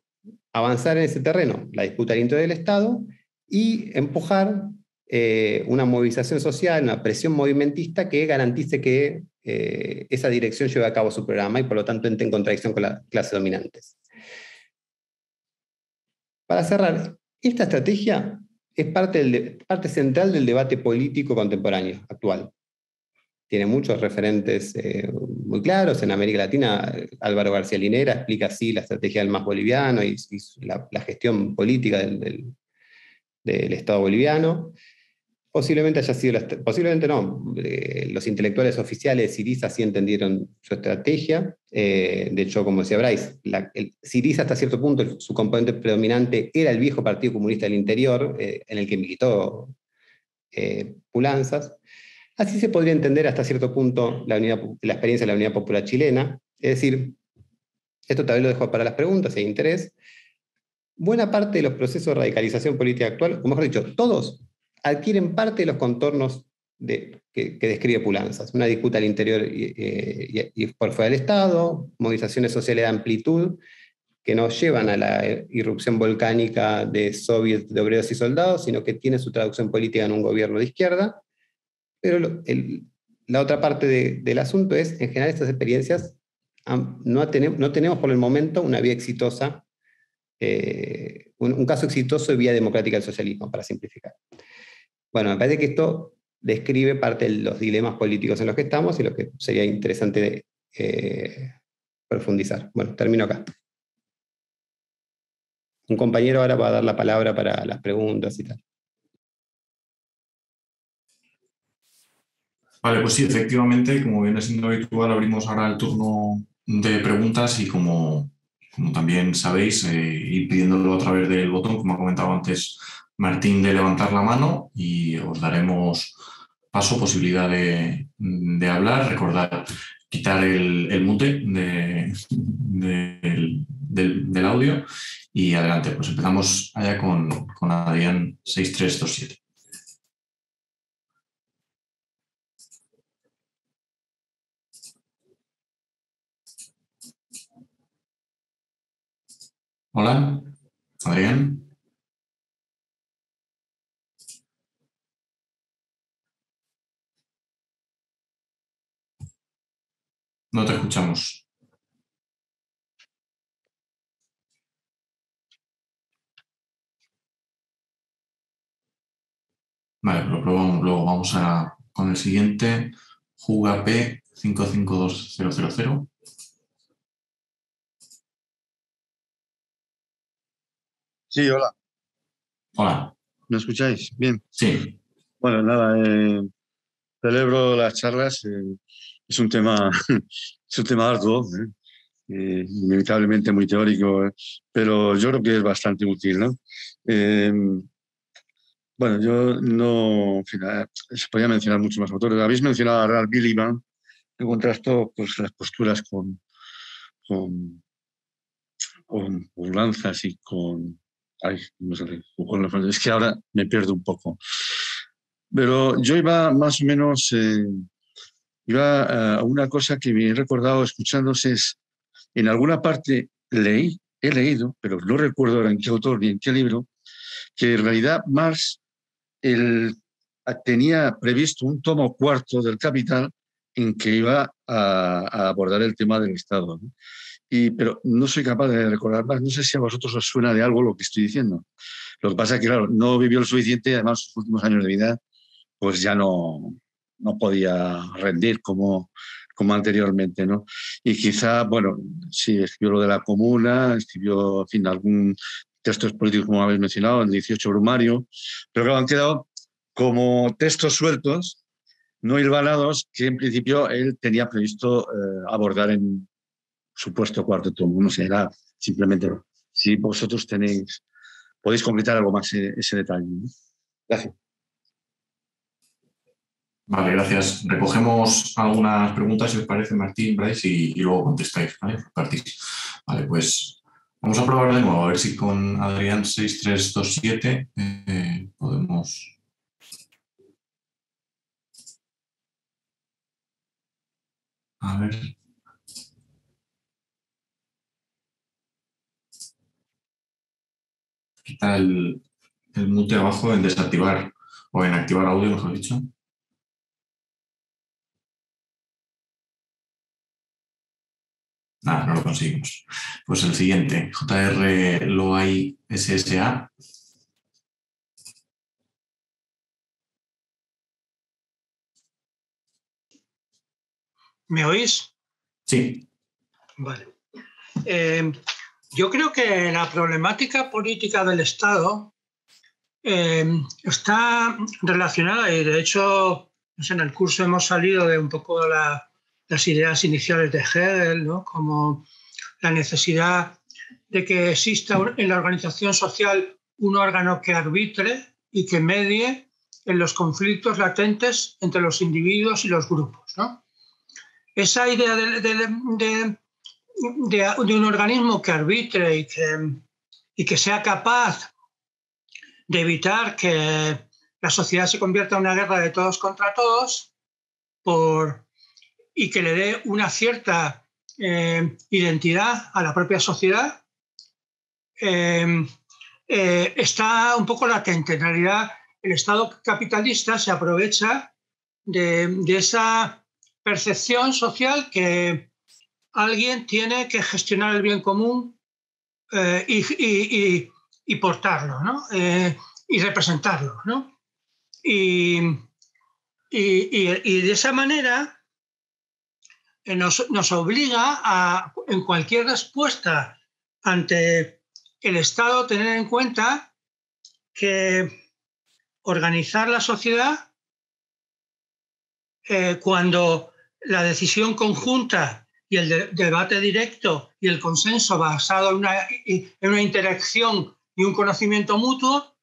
A: avanzar en ese terreno, la disputa interior del Estado, y empujar eh, una movilización social, una presión movimentista que garantice que eh, esa dirección lleve a cabo su programa y por lo tanto entre en contradicción con las clases dominantes. Para cerrar, esta estrategia es parte, central del debate político contemporáneo, actual tiene muchos referentes eh, muy claros. En América Latina, Álvaro García Linera explica así la estrategia del más boliviano y, la, gestión política del, Estado boliviano. Posiblemente haya sido, posiblemente no, eh, los intelectuales oficiales de Siriza sí entendieron su estrategia. Eh, de hecho, como decía Bryce, el, Siriza hasta cierto punto, su componente predominante era el viejo Partido Comunista del Interior, en el que militó Pulanzas. Así se podría entender hasta cierto punto la, la experiencia de la Unidad Popular Chilena, es decir, esto también lo dejo para las preguntas si hay interés, buena parte de los procesos de radicalización política actual, o mejor dicho, todos adquieren parte de los contornos de, que, describe Pulanzas. Una disputa al interior y, por fuera del Estado, movilizaciones sociales de amplitud que no llevan a la irrupción volcánica de soviets de obreros y soldados, sino que tiene su traducción política en un gobierno de izquierda. Pero la otra parte del asunto es, en general, estas experiencias no, tenemos, por el momento una vía exitosa, eh, un, caso exitoso de vía democrática del socialismo, para simplificar. Bueno, me parece que esto describe parte de los dilemas políticos en los que estamos y lo que sería interesante eh, profundizar. Bueno, termino acá. Un compañero ahora va a dar la palabra para las preguntas y tal.
C: Vale, pues sí, efectivamente, como viene siendo habitual, abrimos ahora el turno de preguntas y como, como también sabéis, eh, ir pidiéndolo a través del botón, como ha comentado antes Martín, de levantar la mano y os daremos paso, posibilidad de, hablar. Recordar quitar el, mute del, audio y adelante. Pues empezamos allá con, con Adrián 6327. Hola, Adrián. No te escuchamos. Vale, lo probamos. Luego vamos a, con el siguiente, P 552000.
D: Sí, hola.
C: Hola.
D: ¿Me escucháis? Bien.
C: Sí.
D: Bueno, nada, eh, celebro las charlas. Eh, es un tema, es un tema arduo, ¿eh? inevitablemente muy teórico, pero yo creo que es bastante útil, ¿no? bueno, yo no, en fin, se podría mencionar muchos más autores. Habéis mencionado a Ralph Billiman, que contrastó pues, las posturas con, con, con Lanzas y con Ay, no sé, es que ahora me pierdo un poco. Pero yo iba más o menos, eh, iba a una cosa que me he recordado escuchándose, es, en alguna parte leí, he leído, pero no recuerdo ahora en qué autor ni en qué libro, que en realidad Marx el, tenía previsto un tomo cuarto del Capital en que iba a, abordar el tema del Estado. ¿no? pero no soy capaz de recordar más. No sé si a vosotros os suena de algo lo que estoy diciendo. Lo que pasa es que, claro, no vivió lo suficiente y además sus últimos años de vida, pues ya no, no podía rendir como, como anteriormente, ¿no? Y quizá, bueno, sí, escribió lo de la comuna, escribió, en fin, algún textos políticos, como habéis mencionado, el 18 Brumario, pero claro, han quedado como textos sueltos, no hilvanados, que en principio él tenía previsto eh, abordar en, supuesto cuarto tomo. No sé, era simplemente si vosotros tenéis, podéis completar algo más ese, detalle. Gracias.
C: Vale, gracias. Recogemos algunas preguntas, si os parece, Martín, Bryce, y, luego contestáis, ¿vale? Vale, pues vamos a probar de nuevo, a ver si con Adrián 6327 eh, podemos... A ver. quita el, el mute abajo en desactivar o en activar audio, mejor dicho. Nada, no lo conseguimos. Pues el siguiente, JR Loai SSA.
E: ¿Me oís?
C: Sí.
E: Vale. Eh, yo creo que la problemática política del Estado eh, está relacionada, y de hecho en el curso hemos salido de un poco las ideas iniciales de Hegel, como la necesidad de que exista en la organización social un órgano que arbitre y que medie en los conflictos latentes entre los individuos y los grupos. Esa idea de de, un organismo que arbitre y que, y que sea capaz de evitar que la sociedad se convierta en una guerra de todos contra todos por, y que le dé una cierta eh, identidad a la propia sociedad, eh, eh, está un poco latente. En realidad, el Estado capitalista se aprovecha de, esa percepción social que alguien tiene que gestionar el bien común y, portarlo, ¿no? y representarlo. ¿no? Y, de esa manera nos, obliga a, en cualquier respuesta ante el Estado, tener en cuenta que organizar la sociedad eh, cuando la decisión conjunta y el debate directo y el consenso basado en una, en una interacción y un conocimiento mutuo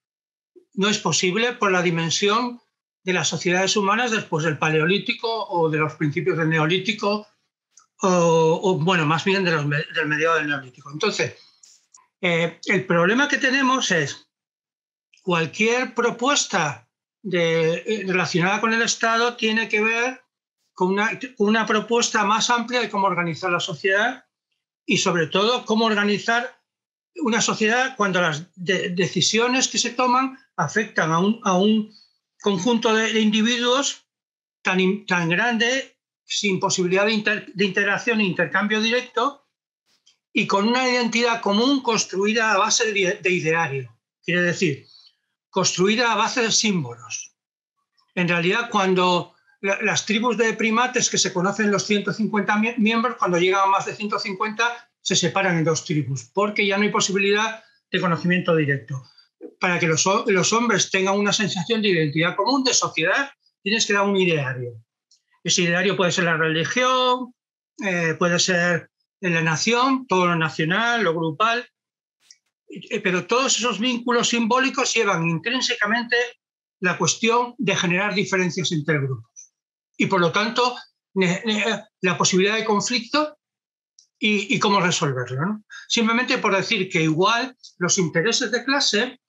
E: no es posible por la dimensión de las sociedades humanas después del Paleolítico o de los principios del Neolítico, o, bueno, más bien del mediado del Neolítico. Entonces, eh, el problema que tenemos es cualquier propuesta de, eh, relacionada con el Estado tiene que ver con una, una propuesta más amplia de cómo organizar la sociedad y sobre todo cómo organizar una sociedad cuando las decisiones que se toman afectan a un, a un conjunto de, individuos tan, tan grande, sin posibilidad de, de interacción e intercambio directo, y con una identidad común construida a base de, de ideario. Quiere decir, construida a base de símbolos. En realidad, cuando las tribus de primates que se conocen los 150 miembros, cuando llegan a más de 150, se separan en dos tribus, porque ya no hay posibilidad de conocimiento directo. Para que los, los hombres tengan una sensación de identidad común, de sociedad, tienes que dar un ideario. Ideario puede ser la religión, eh, puede ser la nación, todo lo nacional, lo grupal, eh, pero todos esos vínculos simbólicos llevan intrínsecamente la cuestión de generar diferencias entre grupos. Y por lo tanto, la posibilidad de conflicto y, cómo resolverlo. Simplemente por decir que igual los intereses de clase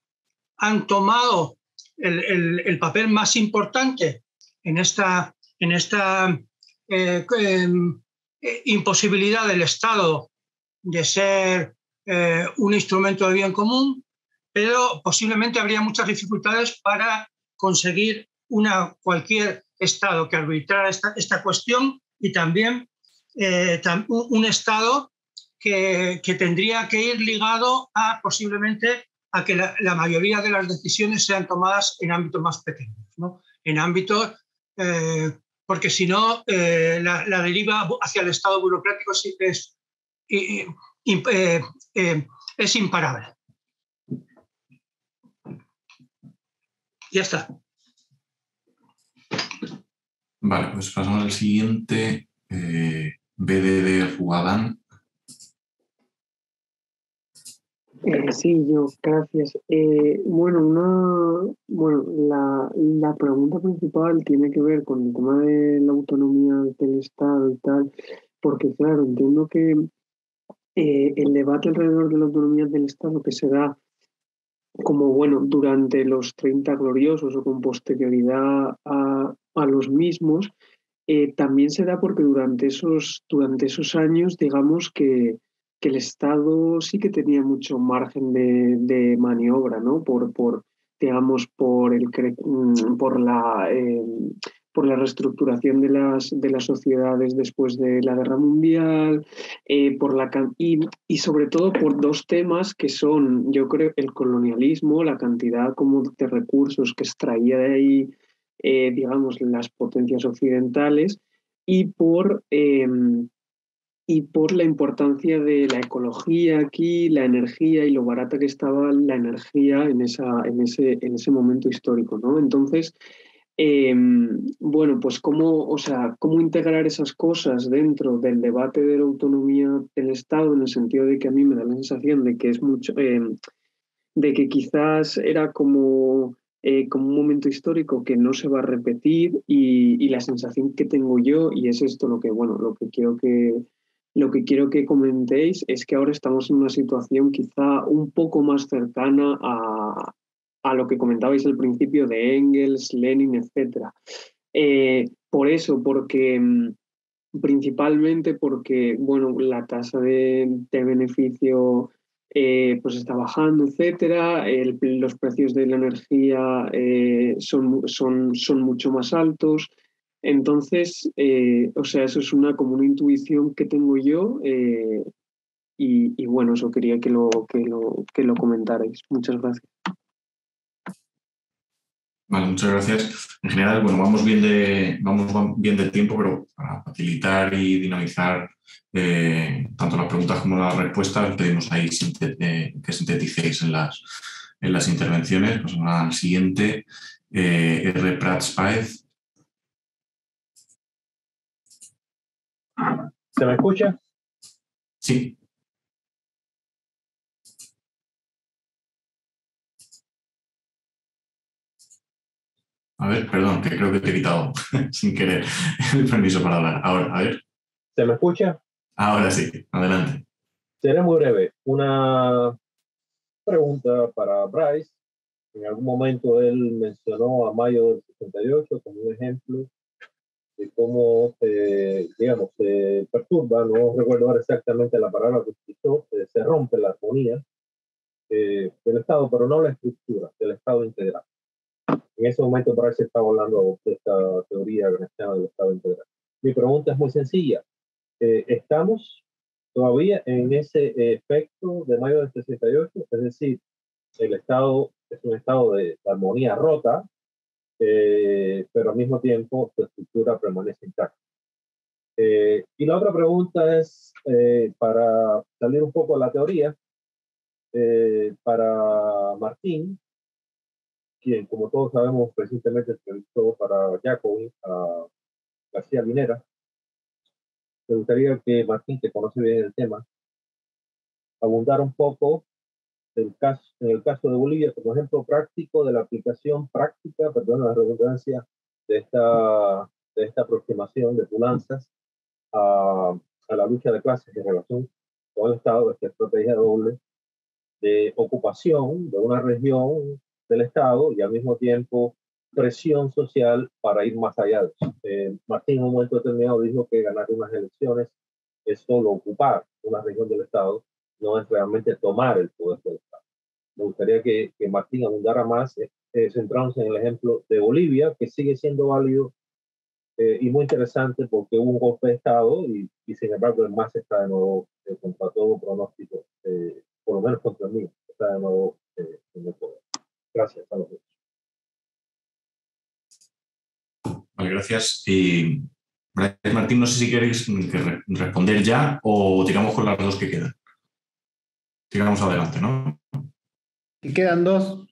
E: han tomado el, papel más importante en esta, en esta eh, em, eh, imposibilidad del Estado de ser eh, un instrumento de bien común, pero posiblemente habría muchas dificultades para conseguir una, cualquier Estado que arbitrara esta, esta cuestión y también un Estado que, tendría que ir ligado a posiblemente a que la, mayoría de las decisiones sean tomadas en ámbitos más pequeños, ¿no? en ámbitos, porque si no, eh, la, deriva hacia el Estado burocrático es, es, es imparable. Ya está.
C: Vale, pues pasamos al siguiente. BDD Ruadán.
F: Eh, sí, yo, gracias. Eh, bueno, una, bueno la, la, pregunta principal tiene que ver con el tema de la autonomía del Estado y tal, porque claro, entiendo que eh, el debate alrededor de la autonomía del Estado que se da como, bueno, durante los 30 gloriosos o con posterioridad a, a los mismos, también se da porque durante esos, durante esos años, digamos que, que el Estado sí que tenía mucho margen de, de maniobra, ¿no? Por, por, digamos, por, el, mm, por, la, eh, por la reestructuración de las, de las sociedades después de la Guerra Mundial, eh, por la, y, y, sobre todo por dos temas que son, yo creo, el colonialismo, la cantidad como de recursos que extraía de ahí eh, digamos, las potencias occidentales y por, em, y por la importancia de la ecología aquí, la energía y lo barata que estaba la energía en, esa, en, ese, en ese momento histórico. ¿no? Entonces, em, bueno, pues cómo, o sea, cómo integrar esas cosas dentro del debate de la autonomía del Estado, en el sentido de que a mí me da la sensación de que es mucho, em, de que quizás era como eh, como un momento histórico que no se va a repetir y, la sensación que tengo yo, y es esto lo que, bueno, lo que quiero que, Lo que quiero que comentéis es que ahora estamos en una situación quizá un poco más cercana a, a lo que comentabais al principio de Engels, Lenin, etc. Eh, por eso, porque mm, principalmente porque bueno, la tasa de, beneficio eh, pues está bajando, etcétera, los precios de la energía eh, son, son, son mucho más altos. Entonces, o sea, eso es una como una intuición que tengo yo y, y, bueno, eso quería que lo, que lo, que lo comentarais. Muchas gracias.
C: Vale, muchas gracias. En general, bueno, vamos bien de, vamos bien de tiempo, pero para facilitar y dinamizar eh, tanto las preguntas como las respuestas, pedimos ahí eh, que sinteticéis en las, en las intervenciones. Pasamos al siguiente, eh, R. Prats Paez.
G: ¿Se me escucha?
C: Sí. A ver, perdón, que creo que te he quitado sin querer el permiso para hablar. Ahora, a ver.
G: ¿Se me escucha?
C: Ahora sí, adelante.
G: Seré muy breve. Una pregunta para Bryce. En algún momento él mencionó a mayo del 68 como un ejemplo de cómo, digamos, se perturba, no recuerdo ahora exactamente la palabra que utilizó, se rompe la armonía eh, del Estado, pero no la estructura del Estado integral. En ese momento Bryce estaba hablando de esta teoría cristiana del Estado integral. Mi pregunta es muy sencilla. Eh, ¿Estamos todavía en ese efecto de mayo del 68? Es decir, el Estado es un estado de, armonía rota, eh, pero al mismo tiempo su estructura permanece intacta. Eh, y la otra pregunta es, para salir un poco de la teoría, para Martín, quien, como todos sabemos, recientemente entrevistó para Jacobin a García Linera. Me gustaría que Martín, que conoce bien el tema, abundara un poco del caso, en el caso de Bolivia como ejemplo práctico de la aplicación práctica, perdón la redundancia, de esta, de esta aproximación de Pulanzas a, a la lucha de clases en relación con el Estado, esta estrategia doble de ocupación de una región del Estado y al mismo tiempo presión social para ir más allá. Eh, Martín en un momento determinado dijo que ganar unas elecciones es solo ocupar una región del Estado, no es realmente tomar el poder del Estado. Me gustaría que, que Martín abundara más, eh, eh en el ejemplo de Bolivia, que sigue siendo válido eh, y muy interesante porque hubo un golpe de Estado y, y sin embargo el MAS está de nuevo contra todo pronóstico, por lo menos contra mí, está de nuevo en el poder. Gracias a los dos.
C: Vale, gracias. Y Martín, no sé si queréis responder ya o tiramos con las dos que quedan. Tiramos adelante, ¿no?
A: Y quedan dos.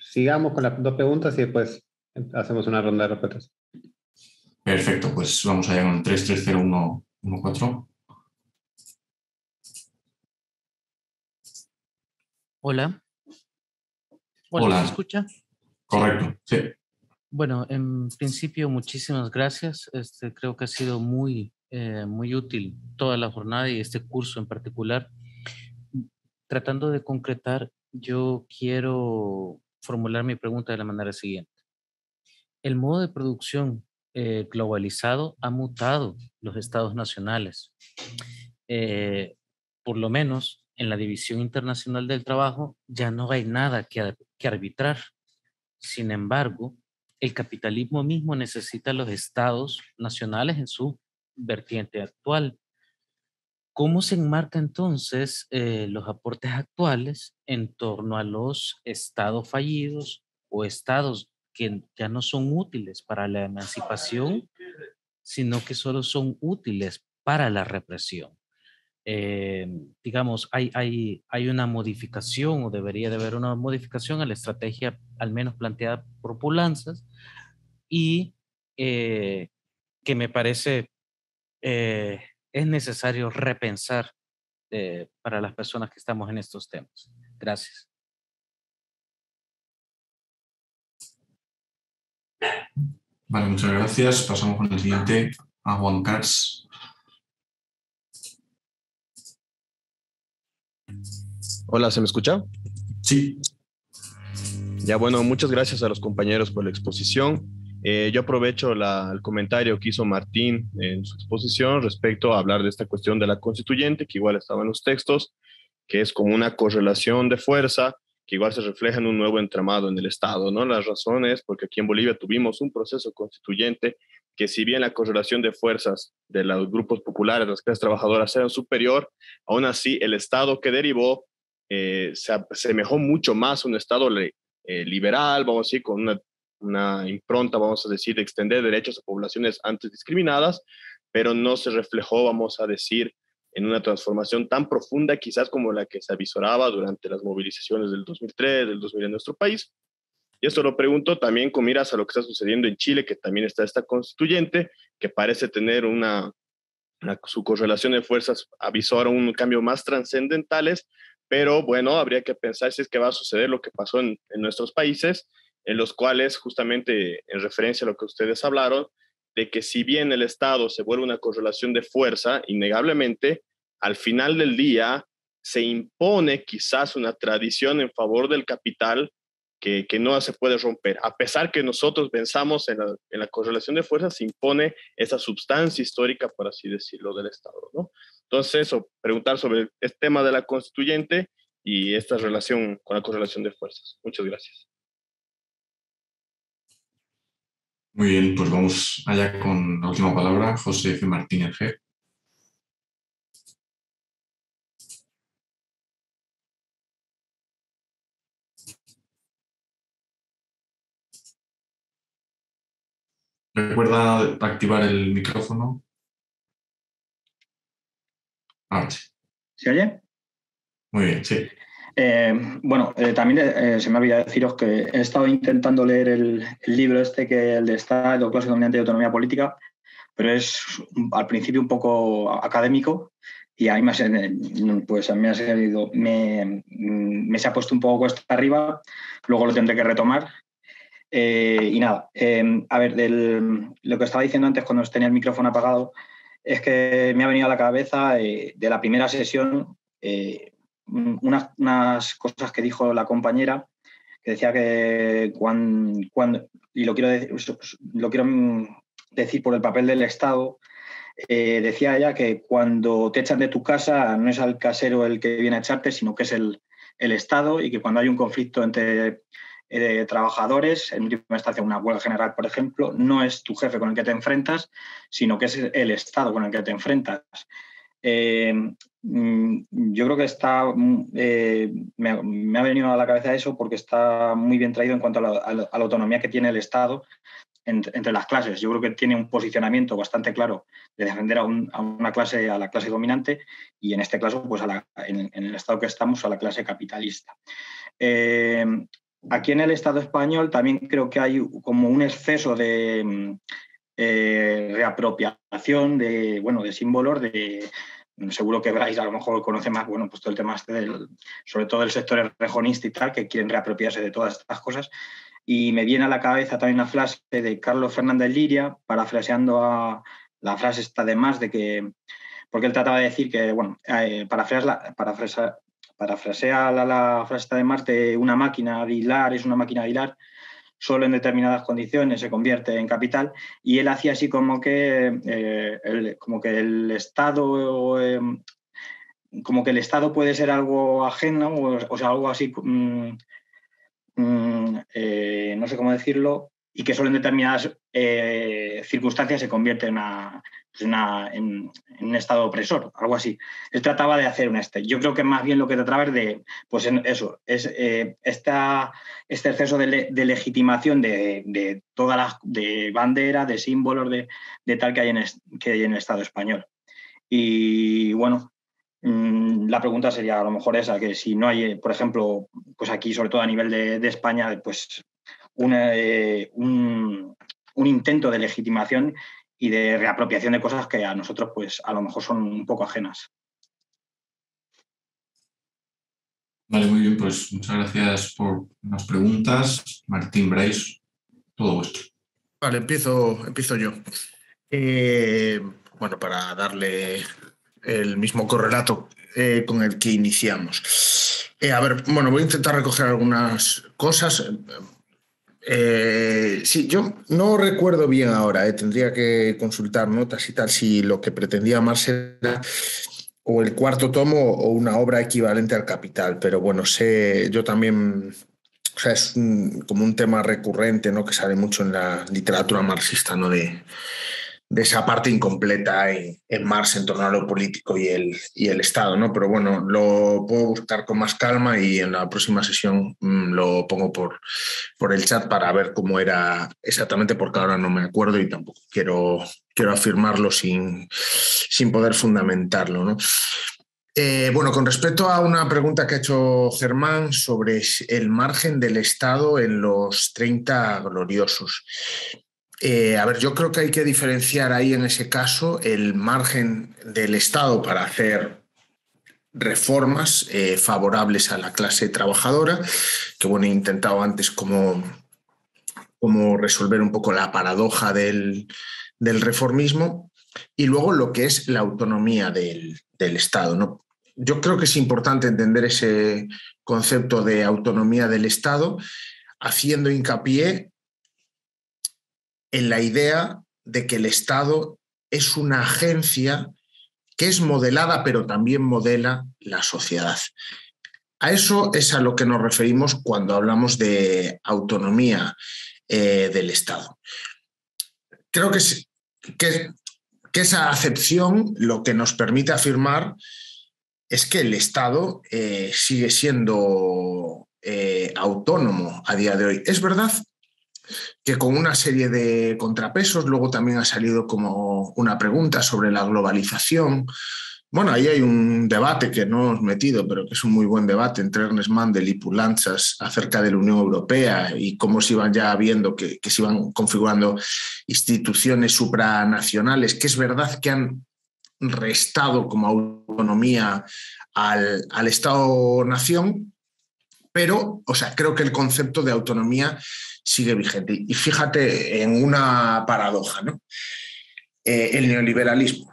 A: Sigamos con las dos preguntas y después hacemos una ronda de respuestas.
C: Perfecto, pues vamos allá con 330114.
H: Hola. Hola, ¿se escucha?
C: Correcto, sí.
H: Bueno, en principio, muchísimas gracias. Este, creo que ha sido muy, eh, muy útil toda la jornada y este curso en particular. Tratando de concretar, yo quiero formular mi pregunta de la manera siguiente. El modo de producción eh, globalizado ha mutado los estados nacionales. Eh, por lo menos en la División Internacional del Trabajo ya no hay nada que, arbitrar. Sin embargo, el capitalismo mismo necesita los estados nacionales en su vertiente actual. ¿Cómo se enmarca entonces eh, los aportes actuales en torno a los estados fallidos o estados que ya no son útiles para la emancipación, sino que solo son útiles para la represión? Eh, digamos, hay, hay, hay una modificación o debería de haber una modificación a la estrategia al menos planteada por Pulanzas y eh, que me parece eh, es necesario repensar eh, para las personas que estamos en estos temas. Gracias.
C: Vale, muchas gracias. Pasamos con el siguiente, a Juan Katz.
I: Hola, ¿se me escucha?
C: Sí.
I: Ya bueno, muchas gracias a los compañeros por la exposición. Eh, yo aprovecho el comentario que hizo Martín en su exposición respecto a hablar de esta cuestión de la constituyente, que igual estaba en los textos, que es como una correlación de fuerza que igual se refleja en un nuevo entramado en el Estado, ¿no? Las razones, porque aquí en Bolivia tuvimos un proceso constituyente que si bien la correlación de fuerzas de los grupos populares, las clases trabajadoras era superior, aún así el Estado que derivó eh, se asemejó mucho más a un Estado eh, liberal, vamos a decir, con una, una impronta, vamos a decir, de extender derechos a poblaciones antes discriminadas, pero no se reflejó, vamos a decir, en una transformación tan profunda quizás como la que se avisoraba durante las movilizaciones del 2003, del 2000 en nuestro país. Y esto lo pregunto también con miras a lo que está sucediendo en Chile, que también está esta constituyente, que parece tener una, su correlación de fuerzas avisora un cambio más trascendentales, pero bueno, habría que pensar si es que va a suceder lo que pasó en, en nuestros países, en los cuales justamente en referencia a lo que ustedes hablaron, de que si bien el Estado se vuelve una correlación de fuerza, innegablemente, al final del día se impone quizás una tradición en favor del capital que, que no se puede romper. A pesar que nosotros pensamos en la, en la correlación de fuerzas, se impone esa sustancia histórica, por así decirlo, del Estado. ¿no? Entonces, eso, preguntar sobre el tema de la constituyente y esta relación con la correlación de fuerzas. Muchas gracias.
C: Muy bien, pues vamos allá con la última palabra, José F. Martínez G. Recuerda activar el micrófono. Ahora sí.
J: ¿Se oye?
C: Muy bien, sí.
J: Eh, bueno, eh, también eh, se me olvidado deciros que he estado intentando leer el, libro este, que el de Estado, clase dominante y autonomía política, pero es al principio un poco académico y a me pues, me ha salido, me, me, se ha puesto un poco cuesta arriba, luego lo tendré que retomar. y nada, a ver, lo que estaba diciendo antes cuando tenía el micrófono apagado, es que me ha venido a la cabeza de la primera sesión unas, unas, cosas que dijo la compañera, que decía que cuando, y lo quiero, decir, lo quiero decir por el papel del Estado, eh, decía ella que cuando te echan de tu casa no es al casero el que viene a echarte, sino que es el, el Estado y que cuando hay un conflicto entre eh, trabajadores, en última instancia una huelga general, por ejemplo, no es tu jefe con el que te enfrentas, sino que es el Estado con el que te enfrentas. Eh, mm, yo creo que está, mm, eh, me, ha venido a la cabeza eso porque está muy bien traído en cuanto a la, autonomía que tiene el Estado entre, las clases. Yo creo que tiene un posicionamiento bastante claro de defender a, una clase, a la clase dominante y en este caso, pues en, el Estado que estamos, a la clase capitalista. Eh, aquí en el Estado español también creo que hay como un exceso de mm, reapropiación de, bueno, de símbolos, de, seguro que Bryce a lo mejor conoce más, bueno, pues todo el tema este del, sobre todo del sector rejonista y tal, que quieren reapropiarse de todas estas cosas. Y me viene a la cabeza también una frase de Carlos Fernández Liria, parafraseando a la frase esta de más, de que, porque él trataba de decir que, bueno, eh, parafrasea, parafrasea, parafrasea la, la, frase esta de más de una máquina de hilar, es una máquina de hilar, solo en determinadas condiciones se convierte en capital y él hacía así como que, eh, el, como que el Estado... Eh, como que el Estado puede ser algo ajeno, o, sea, algo así, mmm, mmm, eh, no sé cómo decirlo, y que solo en determinadas eh, circunstancias se convierte en, una, una, en, un estado opresor, algo así. Él trataba de hacer un este. Yo creo que más bien lo que trataba es de, pues eso, es eh, esta, este exceso de, legitimación de, de todas las de bandera, de símbolos, de, de tal que hay, en, que hay en el Estado español. Y bueno, mm, la pregunta sería a lo mejor esa, que si no hay, por ejemplo, pues aquí, sobre todo a nivel de, de España, pues una, eh, un, un, intento de legitimación y de reapropiación de cosas que a nosotros pues a lo mejor son un poco ajenas.
C: Vale, muy bien, pues muchas gracias por las preguntas. Martín Bryce, todo vuestro.
B: Vale, empiezo, empiezo yo. Eh, bueno, para darle el mismo correlato eh, con el que iniciamos. Eh, a ver, bueno, voy a intentar recoger algunas cosas. Eh, sí, yo no recuerdo bien ahora, tendría que consultar notas y tal, si lo que pretendía Marx era o el cuarto tomo o una obra equivalente al Capital, pero bueno, sé, yo también, o sea, es como un tema recurrente, ¿no? Que sale mucho en la literatura marxista, ¿no? De, de esa parte incompleta en, en, Marx en torno a lo político y el, y el Estado, ¿no? Pero bueno, lo puedo buscar con más calma y en la próxima sesión mmm, lo pongo por, por el chat para ver cómo era exactamente, porque ahora no me acuerdo y tampoco quiero, quiero afirmarlo sin, sin poder fundamentarlo, ¿no? Eh, bueno, con respecto a una pregunta que ha hecho Germán sobre el margen del Estado en los 30 gloriosos. Eh, a ver, yo creo que hay que diferenciar ahí en ese caso el margen del Estado para hacer reformas eh, favorables a la clase trabajadora, que bueno, he intentado antes como, como resolver un poco la paradoja del, del, reformismo, y luego lo que es la autonomía del, del Estado. Yo creo que es importante entender ese concepto de autonomía del Estado, haciendo hincapié en la idea de que el Estado es una agencia que es modelada, pero también modela la sociedad. A eso es a lo que nos referimos cuando hablamos de autonomía eh, del Estado. Creo que, que, esa acepción lo que nos permite afirmar es que el Estado eh, sigue siendo eh, autónomo a día de hoy. Es verdad que con una serie de contrapesos, luego también ha salido como una pregunta sobre la globalización. Bueno, ahí hay un debate que no hemos metido, pero que es un muy buen debate entre Ernest Mandel y Pulanzas acerca de la Unión Europea y cómo se iban ya viendo que, que se iban configurando instituciones supranacionales, que es verdad que han restado como autonomía al, al Estado-nación, pero, o sea, creo que el concepto de autonomía sigue vigente. Y fíjate en una paradoja, ¿no? Eh, el neoliberalismo.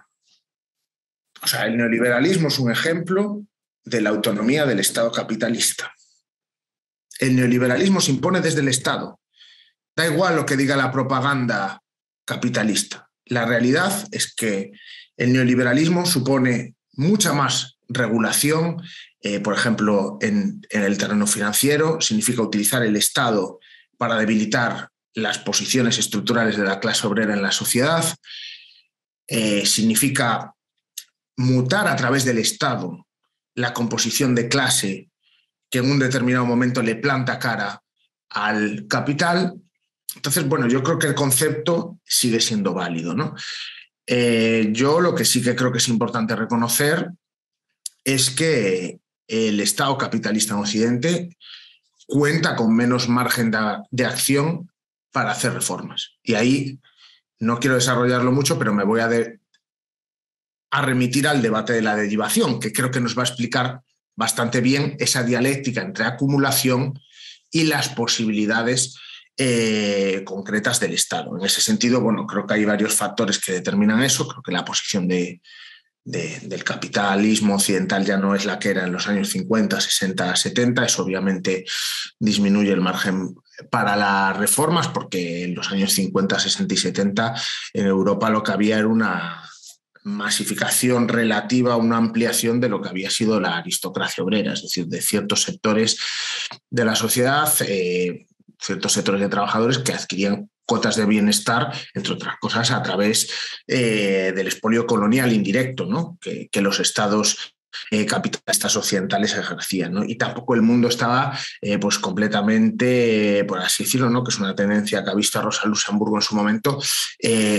B: O sea, el neoliberalismo es un ejemplo de la autonomía del Estado capitalista. El neoliberalismo se impone desde el Estado. Da igual lo que diga la propaganda capitalista. La realidad es que el neoliberalismo supone mucha más regulación, eh, por ejemplo, en, en, el terreno financiero, significa utilizar el Estado para debilitar las posiciones estructurales de la clase obrera en la sociedad, eh, significa mutar a través del Estado la composición de clase que en un determinado momento le planta cara al capital. Entonces, bueno, yo creo que el concepto sigue siendo válido. ¿no? Eh, yo lo que sí que creo que es importante reconocer es que el Estado capitalista en Occidente cuenta con menos margen de, de, acción para hacer reformas. Y ahí no quiero desarrollarlo mucho, pero me voy a, a remitir al debate de la derivación, que creo que nos va a explicar bastante bien esa dialéctica entre acumulación y las posibilidades eh, concretas del Estado. En ese sentido, bueno, creo que hay varios factores que determinan eso. Creo que la posición de, de, del capitalismo occidental ya no es la que era en los años 50, 60, 70. Eso obviamente disminuye el margen para las reformas porque en los años 50, 60 y 70 en Europa lo que había era una masificación relativa, una ampliación de lo que había sido la aristocracia obrera, es decir, de ciertos sectores de la sociedad, eh, ciertos sectores de trabajadores que adquirían cuotas de bienestar, entre otras cosas, a través eh, del expolio colonial indirecto ¿no? que, los estados eh, capitalistas occidentales ejercían. ¿no? Y tampoco el mundo estaba eh, pues completamente, por así decirlo, ¿no? que es una tendencia que ha visto Rosa Luxemburgo en su momento,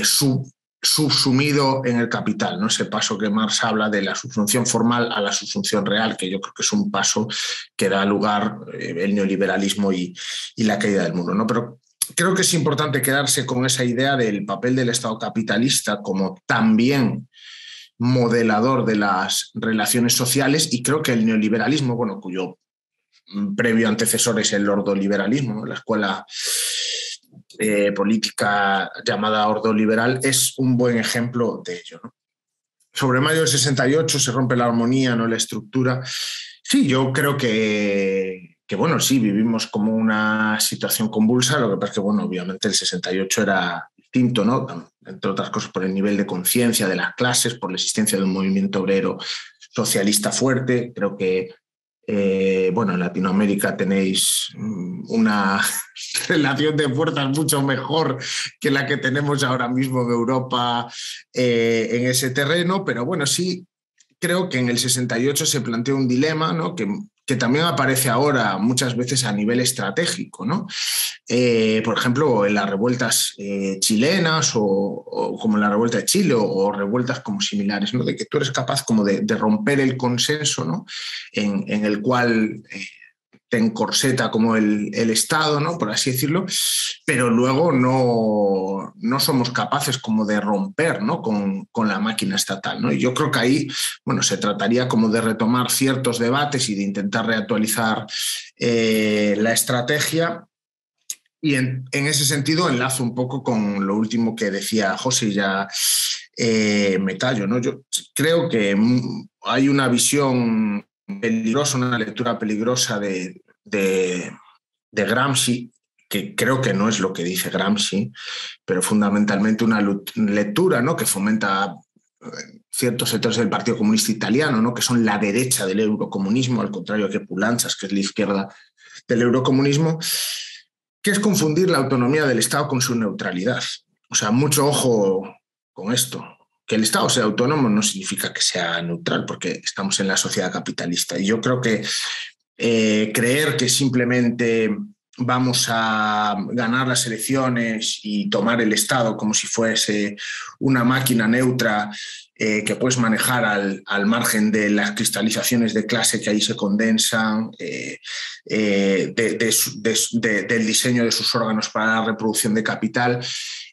B: sub, subsumido en el capital, ¿no? ese paso que Marx habla de la subsunción formal a la subsunción real, que yo creo que es un paso que da lugar el neoliberalismo y, y, la caída del mundo. ¿no? Pero creo que es importante quedarse con esa idea del papel del Estado capitalista como también modelador de las relaciones sociales y creo que el neoliberalismo, bueno, cuyo previo antecesor es el ordoliberalismo, la escuela eh, política llamada ordoliberal, es un buen ejemplo de ello. sobre mayo del 68 se rompe la armonía, no la estructura. Sí, yo creo que, que, bueno, sí, vivimos como una situación convulsa, lo que pasa es que, bueno, obviamente el 68 era distinto, ¿no? Entre otras cosas por el nivel de conciencia de las clases, por la existencia de un movimiento obrero socialista fuerte. Creo que eh, bueno, en Latinoamérica tenéis mm, una relación de fuerzas mucho mejor que la que tenemos ahora mismo en Europa eh, en ese terreno, pero bueno, sí creo que en el 68 se planteó un dilema, ¿no? Que que también aparece ahora muchas veces a nivel estratégico, ¿no? Eh, por ejemplo, en las revueltas eh, chilenas o, como en la revuelta de Chile o, revueltas como similares, ¿no? De que tú eres capaz como de, romper el consenso, ¿no? En, el cual eh, te encorseta como el, Estado, ¿no? por así decirlo, pero luego no, no somos capaces como de romper ¿no? con, la máquina estatal. ¿no? Y yo creo que ahí bueno, se trataría como de retomar ciertos debates y de intentar reactualizar eh, la estrategia. Y en, ese sentido enlazo un poco con lo último que decía José, ya eh, me callo. ¿no? Yo creo que hay una visión peligrosa, una lectura peligrosa de, de, Gramsci, que creo que no es lo que dice Gramsci, pero fundamentalmente una lectura ¿no? que fomenta eh, ciertos sectores del Partido Comunista Italiano, ¿no? que son la derecha del eurocomunismo, al contrario que Pulanzas, que es la izquierda del eurocomunismo, que es confundir la autonomía del Estado con su neutralidad. O sea, mucho ojo con esto. Que el Estado sea autónomo no significa que sea neutral, porque estamos en la sociedad capitalista. Y yo creo que eh, creer que simplemente vamos a ganar las elecciones y tomar el Estado como si fuese una máquina neutra eh, que puedes manejar al, margen de las cristalizaciones de clase que ahí se condensan, eh, del diseño de sus órganos para la reproducción de capital,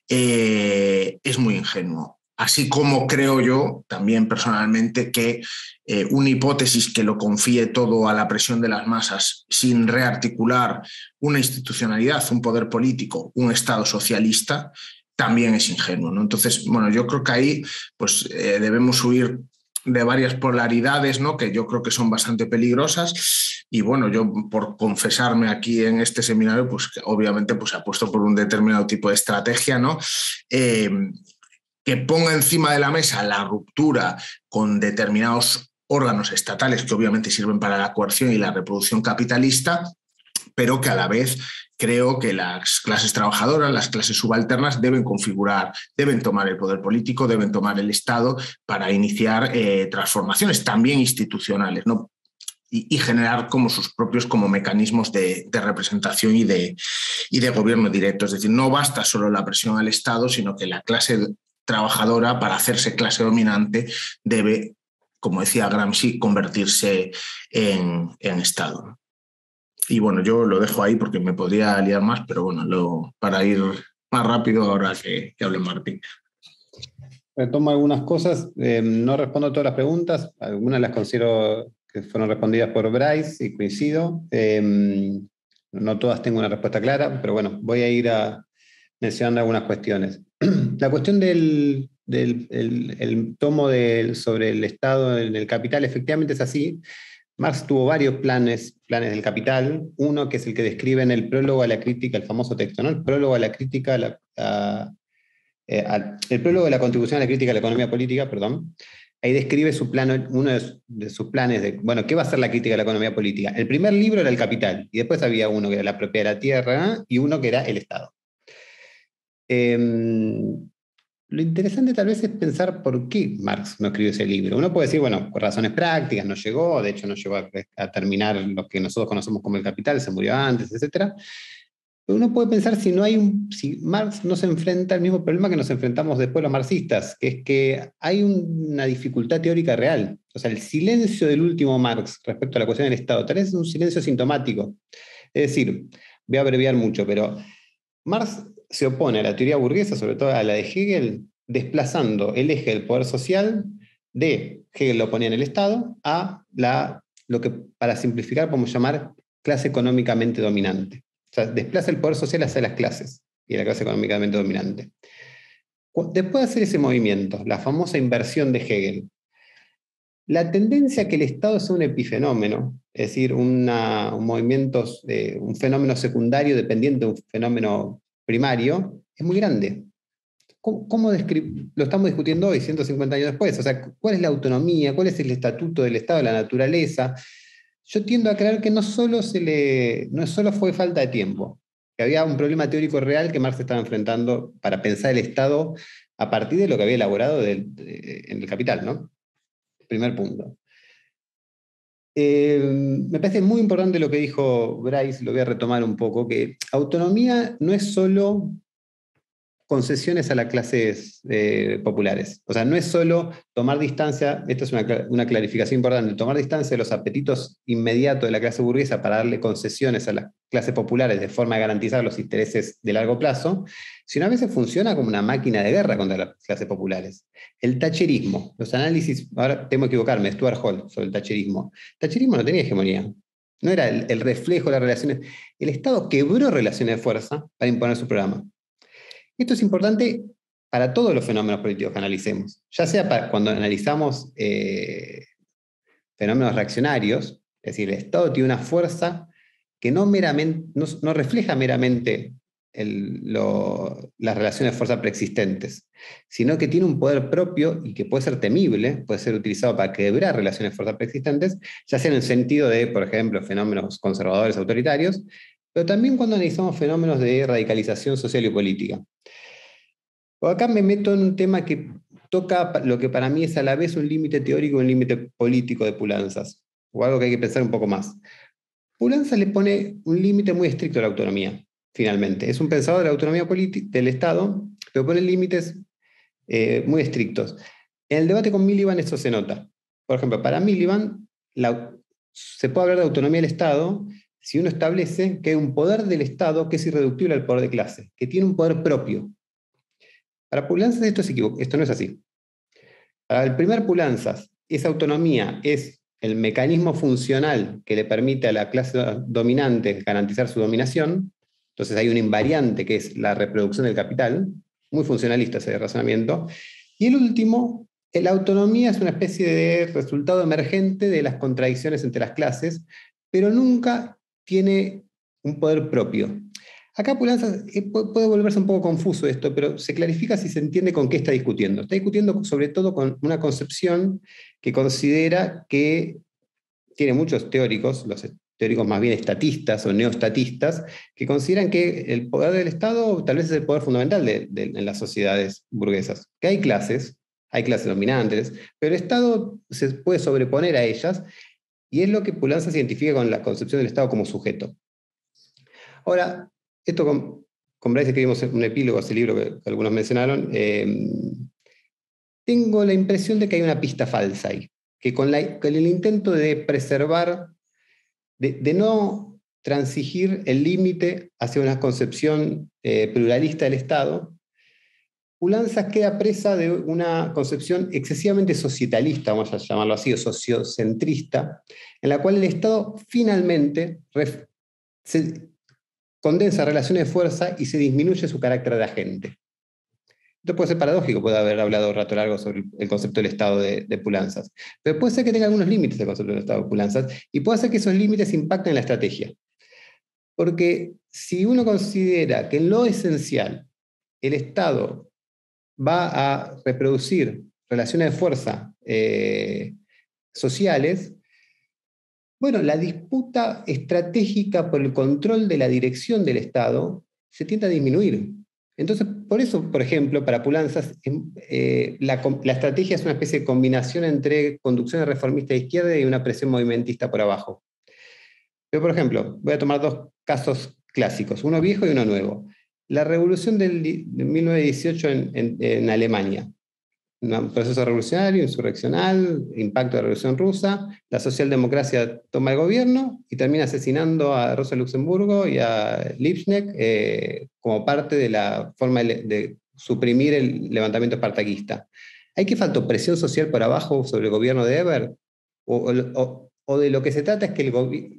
B: es muy ingenuo. Así como creo yo también personalmente que eh, una hipótesis que lo confíe todo a la presión de las masas sin rearticular una institucionalidad, un poder político, un Estado socialista, también es ingenuo. ¿no? Entonces, bueno, yo creo que ahí pues, eh, debemos huir de varias polaridades, ¿no? que yo creo que son bastante peligrosas. Y bueno, yo por confesarme aquí en este seminario, pues obviamente pues, apuesto por un determinado tipo de estrategia, ¿no? Eh, que ponga encima de la mesa la ruptura con determinados órganos estatales que obviamente sirven para la coerción y la reproducción capitalista, pero que a la vez creo que las clases trabajadoras, las clases subalternas deben configurar, deben tomar el poder político, deben tomar el Estado para iniciar eh, transformaciones también institucionales, ¿no? Y, generar como sus propios como mecanismos de, representación y de, y de gobierno directo. Es decir, no basta solo la presión al Estado, sino que la clase trabajadora, para hacerse clase dominante, debe, como decía Gramsci, convertirse en, Estado. Y bueno, yo lo dejo ahí porque me podría liar más, pero bueno, lo, para ir más rápido ahora que, que hable Martín.
A: Retomo algunas cosas, eh, no respondo todas las preguntas, algunas las considero que fueron respondidas por Bryce y coincido. Eh, no todas tengo una respuesta clara, pero bueno, voy a ir a, mencionando algunas cuestiones. La cuestión del, tomo sobre el Estado en el capital efectivamente es así. Marx tuvo varios planes, planes del capital. Uno que es el que describe en el prólogo a la crítica, el famoso texto, ¿no? El prólogo a la crítica, eh, el prólogo de la contribución a la crítica a la economía política, perdón. Ahí describe su plan, uno de, sus planes de, bueno, ¿qué va a ser la crítica a la economía política? El primer libro era el capital, y después había uno que era la propiedad de la tierra, y uno que era el Estado. Em, lo interesante tal vez es pensar por qué Marx no escribió ese libro. Uno puede decir, bueno, por razones prácticas no llegó, de hecho no llegó a, terminar lo que nosotros conocemos como el capital, se murió antes, etc. Pero uno puede pensar si no hay un, si Marx no se enfrenta al mismo problema que nos enfrentamos después los marxistas, que es que hay una dificultad teórica real. O sea, el silencio del último Marx respecto a la cuestión del Estado, tal vez es un silencio sintomático. Es decir, voy a abreviar mucho, pero Marx se opone a la teoría burguesa, sobre todo a la de Hegel, desplazando el eje del poder social de, Hegel lo ponía en el Estado, a la, lo que para simplificar podemos llamar clase económicamente dominante. O sea, desplaza el poder social hacia las clases y la clase económicamente dominante. después de hacer ese movimiento, la famosa inversión de Hegel, la tendencia a que el Estado sea un epifenómeno, es decir, un movimiento, un fenómeno secundario dependiente de un fenómeno primario, es muy grande. ¿Cómo, lo estamos discutiendo hoy, 150 años después? O sea, ¿cuál es la autonomía? ¿Cuál es el estatuto del Estado de la naturaleza? Yo tiendo a creer que no solo, se le, no solo fue falta de tiempo, que había un problema teórico real que Marx estaba enfrentando para pensar el Estado a partir de lo que había elaborado en el Capital, ¿no? Primer punto. Eh, me parece muy importante lo que dijo Bryce, lo voy a retomar un poco, que autonomía no es solo concesiones a las clases eh, populares. O sea, no es solo tomar distancia, esto es una, clarificación importante, tomar distancia de los apetitos inmediatos de la clase burguesa para darle concesiones a las clases populares de forma de garantizar los intereses de largo plazo, sino a veces funciona como una máquina de guerra contra las clases populares. El tacherismo, los análisis, ahora tengo que equivocarme, Stuart Hall sobre el tacherismo. El tacherismo no tenía hegemonía, no era el, el reflejo de las relaciones. El Estado quebró relaciones de fuerza para imponer su programa. Esto es importante para todos los fenómenos políticos que analicemos, ya sea cuando analizamos eh, fenómenos reaccionarios, es decir, el Estado tiene una fuerza que no, refleja meramente las relaciones de fuerza preexistentes, sino que tiene un poder propio y que puede ser temible, puede ser utilizado para quebrar relaciones de fuerza preexistentes, ya sea en el sentido de, por ejemplo, fenómenos conservadores autoritarios, pero también cuando analizamos fenómenos de radicalización social y política. O acá me meto en un tema que toca lo que para mí es a la vez un límite teórico y un límite político de Pulanzas, o algo que hay que pensar un poco más. Pulanzas le pone un límite muy estricto a la autonomía, finalmente. Es un pensador de la autonomía del Estado, pero pone límites eh, muy estrictos. En el debate con Miliband eso se nota. Por ejemplo, para Miliband se puede hablar de autonomía del Estado si uno establece que hay un poder del Estado que es irreductible al poder de clase, que tiene un poder propio. Para Pulanzas esto, es esto no es así. Para el primer Pulanzas, esa autonomía es el mecanismo funcional que le permite a la clase dominante garantizar su dominación. Entonces hay una invariante que es la reproducción del capital, muy funcionalista ese razonamiento. Y el último, la autonomía es una especie de resultado emergente de las contradicciones entre las clases, pero nunca tiene un poder propio. Acá Pulanza eh, puede volverse un poco confuso esto, pero se clarifica si se entiende con qué está discutiendo. Está discutiendo sobre todo con una concepción que considera que tiene muchos teóricos, los teóricos más bien estatistas o neostatistas, que consideran que el poder del Estado tal vez es el poder fundamental de, en las sociedades burguesas, que hay clases, hay clases dominantes, pero el Estado se puede sobreponer a ellas y es lo que Pulanza se identifica con la concepción del Estado como sujeto. Ahora, esto con, con Bryce escribimos un epílogo a ese libro que, algunos mencionaron. Eh, tengo la impresión de que hay una pista falsa ahí, que con, el intento de preservar, de, no transigir el límite hacia una concepción eh, pluralista del Estado, Pulanza queda presa de una concepción excesivamente societalista, vamos a llamarlo así, o sociocentrista, en la cual el Estado finalmente se condensa relaciones de fuerza y se disminuye su carácter de agente. Esto puede ser paradójico, puede haber hablado un rato largo sobre el concepto del estado de, Pulanzas, pero puede ser que tenga algunos límites el concepto del estado de Pulanzas y puede ser que esos límites impacten en la estrategia. Porque si uno considera que en lo esencial el Estado va a reproducir relaciones de fuerza eh, sociales, bueno, la disputa estratégica por el control de la dirección del Estado se tiende a disminuir. Entonces, por eso, por ejemplo, para Pulanzas, em, eh, la, estrategia es una especie de combinación entre conducción reformista de izquierda y una presión movimentista por abajo. Pero, por ejemplo, voy a tomar dos casos clásicos, uno viejo y uno nuevo. La revolución de 1918 en, en, Alemania, un proceso revolucionario, insurreccional, impacto de la revolución rusa, la socialdemocracia toma el gobierno y termina asesinando a Rosa Luxemburgo y a Liebknecht eh, como parte de la forma de, suprimir el levantamiento espartaquista. ¿Hay que faltó presión social por abajo sobre el gobierno de Eber? O, o, de lo que se trata es que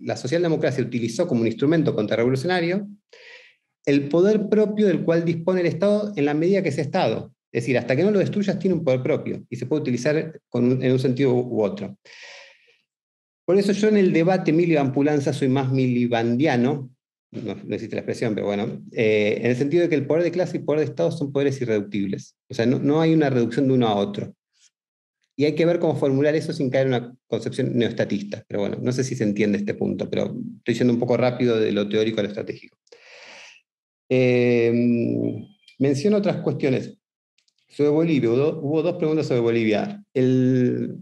A: la socialdemocracia utilizó como un instrumento contrarrevolucionario el poder propio del cual dispone el Estado en la medida que es Estado. Es decir, hasta que no lo destruyas tiene un poder propio y se puede utilizar en un sentido u otro. Por eso yo en el debate Miliban Pulanza soy más milibandiano, no, existe la expresión, pero bueno, eh, en el sentido de que el poder de clase y el poder de Estado son poderes irreductibles. O sea, no, no hay una reducción de uno a otro. Y hay que ver cómo formular eso sin caer en una concepción neostatista. Pero bueno, no sé si se entiende este punto, pero estoy yendo un poco rápido de lo teórico a lo estratégico. Eh, menciono otras cuestiones. Sobre Bolivia, hubo, dos preguntas sobre Bolivia. El,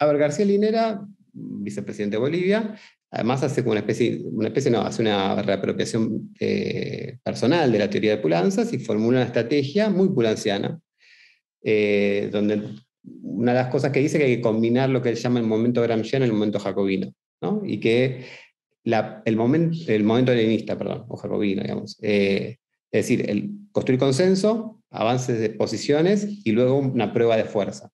A: a ver, García Linera, vicepresidente de Bolivia, además hace como una especie, una especie no, hace una reapropiación eh, personal de la teoría de pulanzas y formula una estrategia muy pulanciana, eh, donde una de las cosas que dice que hay que combinar lo que él llama el momento gramsciano y el momento jacobino, ¿no? y que el, momento, el momento leninista, perdón, o jacobino, digamos, eh, es decir, el construir consenso, avances de posiciones y luego una prueba de fuerza.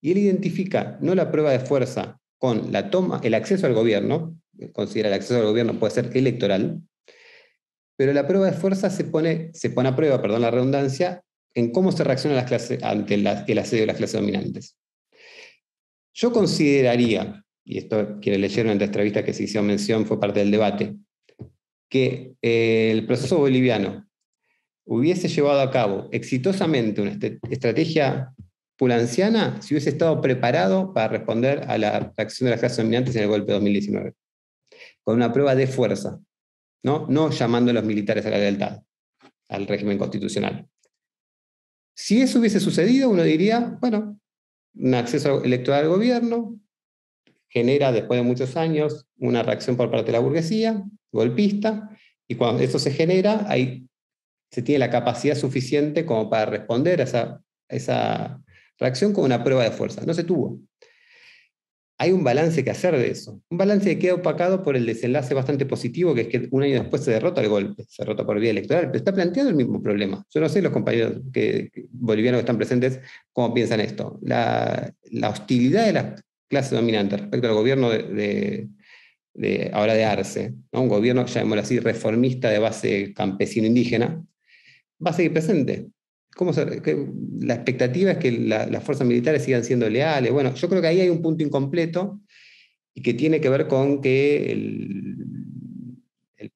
A: Y él identifica no la prueba de fuerza con la toma, el acceso al gobierno, considera el acceso al gobierno puede ser electoral, pero la prueba de fuerza se pone, se pone a prueba, perdón la redundancia, en cómo se reacciona las clases, ante el asedio de las clases dominantes. Yo consideraría, y esto quienes leyeron en la entrevista que se hizo mención fue parte del debate, que eh, el proceso boliviano hubiese llevado a cabo exitosamente una estrategia pulanciana si hubiese estado preparado para responder a la reacción de las clases dominantes en el golpe de 2019, con una prueba de fuerza, no, no llamando a los militares a la lealtad, al régimen constitucional. Si eso hubiese sucedido, uno diría, bueno, un acceso electoral al gobierno genera después de muchos años una reacción por parte de la burguesía, golpista, y cuando eso se genera, ahí se tiene la capacidad suficiente como para responder a esa, esa reacción con una prueba de fuerza. No se tuvo. Hay un balance que hacer de eso. Un balance que queda opacado por el desenlace bastante positivo, que es que un año después se derrota el golpe, se derrota por vía electoral, pero está planteado el mismo problema. Yo no sé los compañeros que, bolivianos que están presentes cómo piensan esto. La, hostilidad de la clase dominante respecto al gobierno de, ahora de Arce, un gobierno, llamémoslo así, reformista de base campesino-indígena, va a seguir presente. ¿Cómo la expectativa es que las fuerzas militares sigan siendo leales. Bueno, yo creo que ahí hay un punto incompleto y que tiene que ver con que el,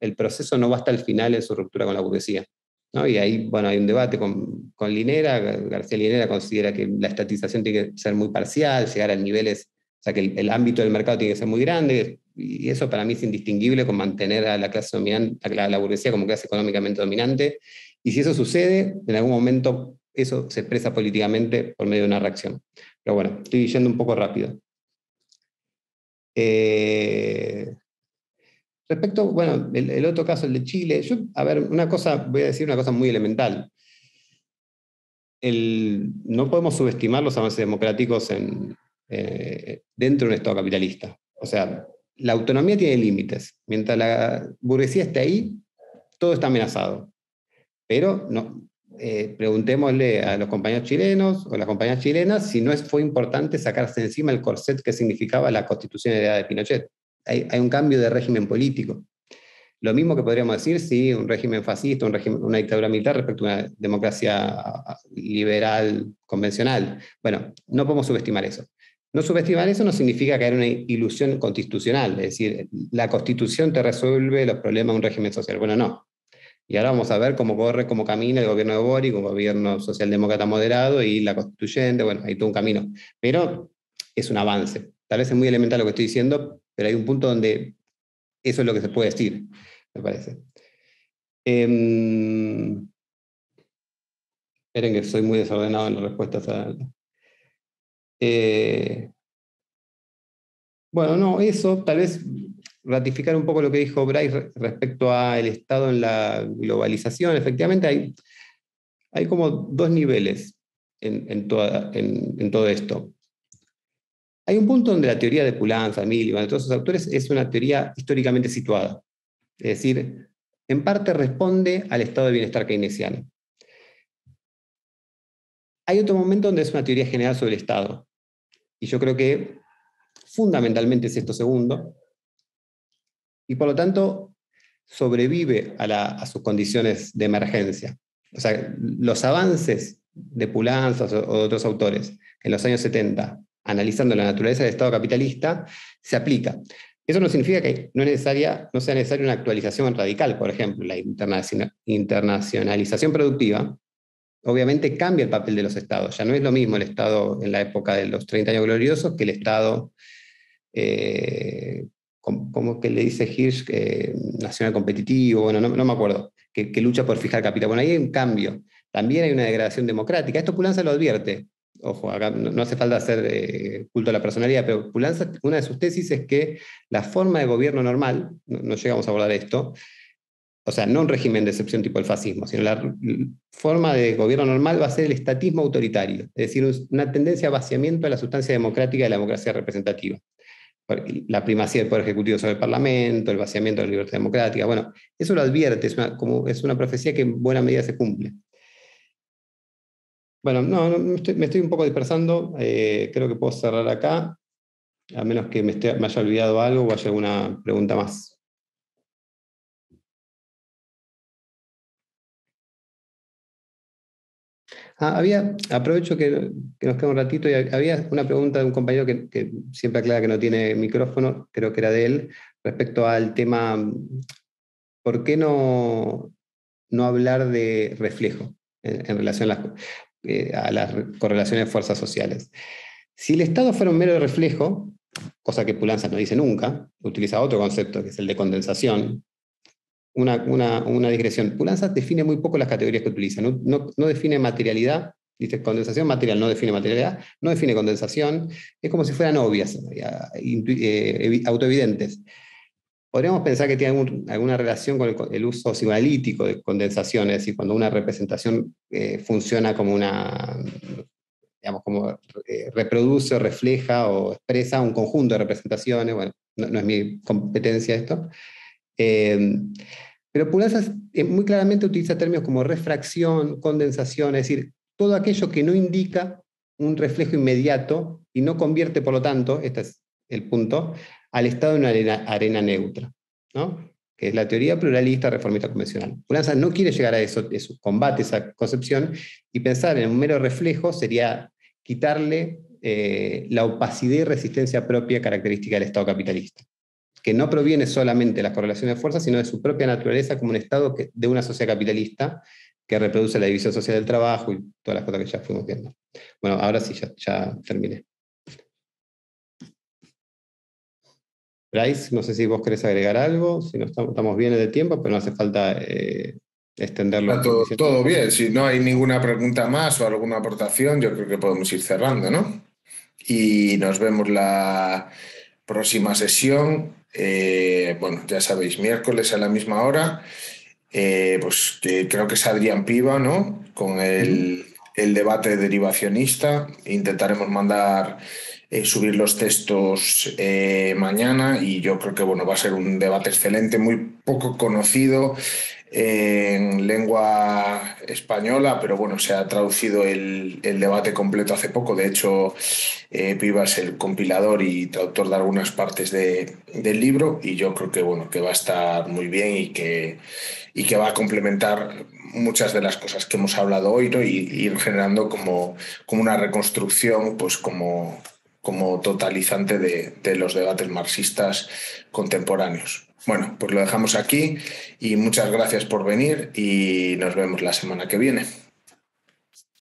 A: el, proceso no va hasta el final en su ruptura con la burguesía. ¿no? Y ahí, bueno, hay un debate con, con, Linera. García Linera considera que la estatización tiene que ser muy parcial, llegar a niveles, o sea, que el, ámbito del mercado tiene que ser muy grande. Y eso para mí es indistinguible con mantener a la clase dominante, a la burguesía como clase económicamente dominante y si eso sucede, en algún momento eso se expresa políticamente por medio de una reacción. Pero bueno, estoy yendo un poco rápido. Eh, respecto, bueno, el, otro caso, el de Chile, yo, a ver, una cosa, voy a decir una cosa muy elemental. no podemos subestimar los avances democráticos en, eh, dentro de un Estado capitalista. O sea, la autonomía tiene límites. Mientras la burguesía esté ahí, todo está amenazado. Pero no, eh, preguntémosle a los compañeros chilenos o las compañeras chilenas si no es, fue importante sacarse encima el corset que significaba la constitución heredada de Pinochet. Hay, hay, un cambio de régimen político. Lo mismo que podríamos decir si un régimen fascista, un régimen, una dictadura militar respecto a una democracia liberal convencional. Bueno, no podemos subestimar eso. No subestimar eso no significa que haya una ilusión constitucional, es decir, la constitución te resuelve los problemas de un régimen social. Bueno, no. Y ahora vamos a ver cómo corre, cómo camina el gobierno de Boric, un gobierno socialdemócrata moderado y la constituyente, bueno, hay todo un camino. Pero es un avance. Tal vez es muy elemental lo que estoy diciendo, pero hay un punto donde eso es lo que se puede decir, me parece. Em, esperen que soy muy desordenado en las respuestas. Eh, bueno, no, eso tal vez ratificar un poco lo que dijo Bryce respecto al Estado en la globalización. Efectivamente, hay, hay como dos niveles en, en, todo esto. Hay un punto donde la teoría de Pulanza, Milliman, de todos esos autores, es una teoría históricamente situada. Es decir, en parte responde al estado de bienestar keynesiano. Hay otro momento donde es una teoría general sobre el Estado. Y yo creo que fundamentalmente es esto segundo, y por lo tanto sobrevive a, sus condiciones de emergencia. o sea, los avances de Pulanzas o, de otros autores en los años 70, analizando la naturaleza del Estado capitalista, se aplica. Eso no significa que no, sea necesaria una actualización radical, por ejemplo, la internacionalización productiva, obviamente cambia el papel de los estados. Ya no es lo mismo el estado en la época de los 30 años gloriosos que el estado, eh, como, que le dice Hirsch, nacional competitivo, bueno, no, me acuerdo, que, lucha por fijar capital. Bueno, ahí hay un cambio. También hay una degradación democrática. Esto Pulanza lo advierte. Ojo, acá no, hace falta hacer eh, culto a la personalidad, pero Pulanza, una de sus tesis es que la forma de gobierno normal, no llegamos a abordar esto, o sea, no un régimen de excepción tipo el fascismo, sino la forma de gobierno normal va a ser el estatismo autoritario, es decir, una tendencia a vaciamiento de la sustancia democrática de la democracia representativa. La primacía del poder ejecutivo sobre el Parlamento, el vaciamiento de la libertad democrática. Bueno, eso lo advierte, es una, como, es una profecía que en buena medida se cumple. Bueno, no, me, estoy, un poco dispersando, eh, creo que puedo cerrar acá, a menos que me, me haya olvidado algo o haya alguna pregunta más. Ah, había, aprovecho que, nos queda un ratito y había una pregunta de un compañero que, siempre aclara que no tiene micrófono, creo que era de él, respecto al tema, ¿por qué no, no hablar de reflejo en, relación a las, eh, a las correlaciones de fuerzas sociales? Si el Estado fuera un mero reflejo, cosa que Pulanza no dice nunca, utiliza otro concepto que es el de condensación, una, una, una digresión. Pulanza define muy poco las categorías que utiliza, no, no, define materialidad, dice condensación material, no define materialidad, no define condensación, es como si fueran obvias, eh, autoevidentes. Podríamos pensar que tiene alguna relación con el, uso psicoanalítico de condensación, es decir, cuando una representación eh, funciona como una, digamos, como eh, reproduce, refleja o expresa un conjunto de representaciones, bueno, no, no es mi competencia esto. Pero Pulanza eh, muy claramente utiliza términos como refracción, condensación, es decir, todo aquello que no indica un reflejo inmediato y no convierte, por lo tanto, este es el punto, al Estado en una arena, neutra, ¿no? que es la teoría pluralista reformista convencional. Pulanza no quiere llegar a eso, eso, combate esa concepción, y pensar en un mero reflejo sería quitarle eh, la opacidad y resistencia propia característica del Estado capitalista que no proviene solamente de las correlaciones de fuerza, sino de su propia naturaleza como un Estado de una sociedad capitalista que reproduce la división social del trabajo y todas las cosas que ya fuimos viendo. Bueno, ahora sí, ya, terminé. Bryce, no sé si vos querés agregar algo, si no estamos, bien de tiempo, pero no hace falta eh, extenderlo.
B: todo, todo bien, si no hay ninguna pregunta más o alguna aportación, yo creo que podemos ir cerrando, ¿no? Y nos vemos la próxima sesión eh, bueno, ya sabéis, miércoles a la misma hora, eh, pues que creo que es Adrián Piva, ¿no? Con el, debate derivacionista. Intentaremos mandar, eh, subir los textos mañana y yo creo que, bueno, va a ser un debate excelente, muy poco conocido en lengua española, pero bueno, se ha traducido el, debate completo hace poco. De hecho, eh, Piva es el compilador y traductor de algunas partes del libro y yo creo que, bueno, que va a estar muy bien y que, y que va a complementar muchas de las cosas que hemos hablado hoy ¿no? y, ir generando como, una reconstrucción, pues como, totalizante de, de los debates marxistas contemporáneos. Bueno, pues lo dejamos aquí y muchas gracias por venir y nos vemos la semana que viene.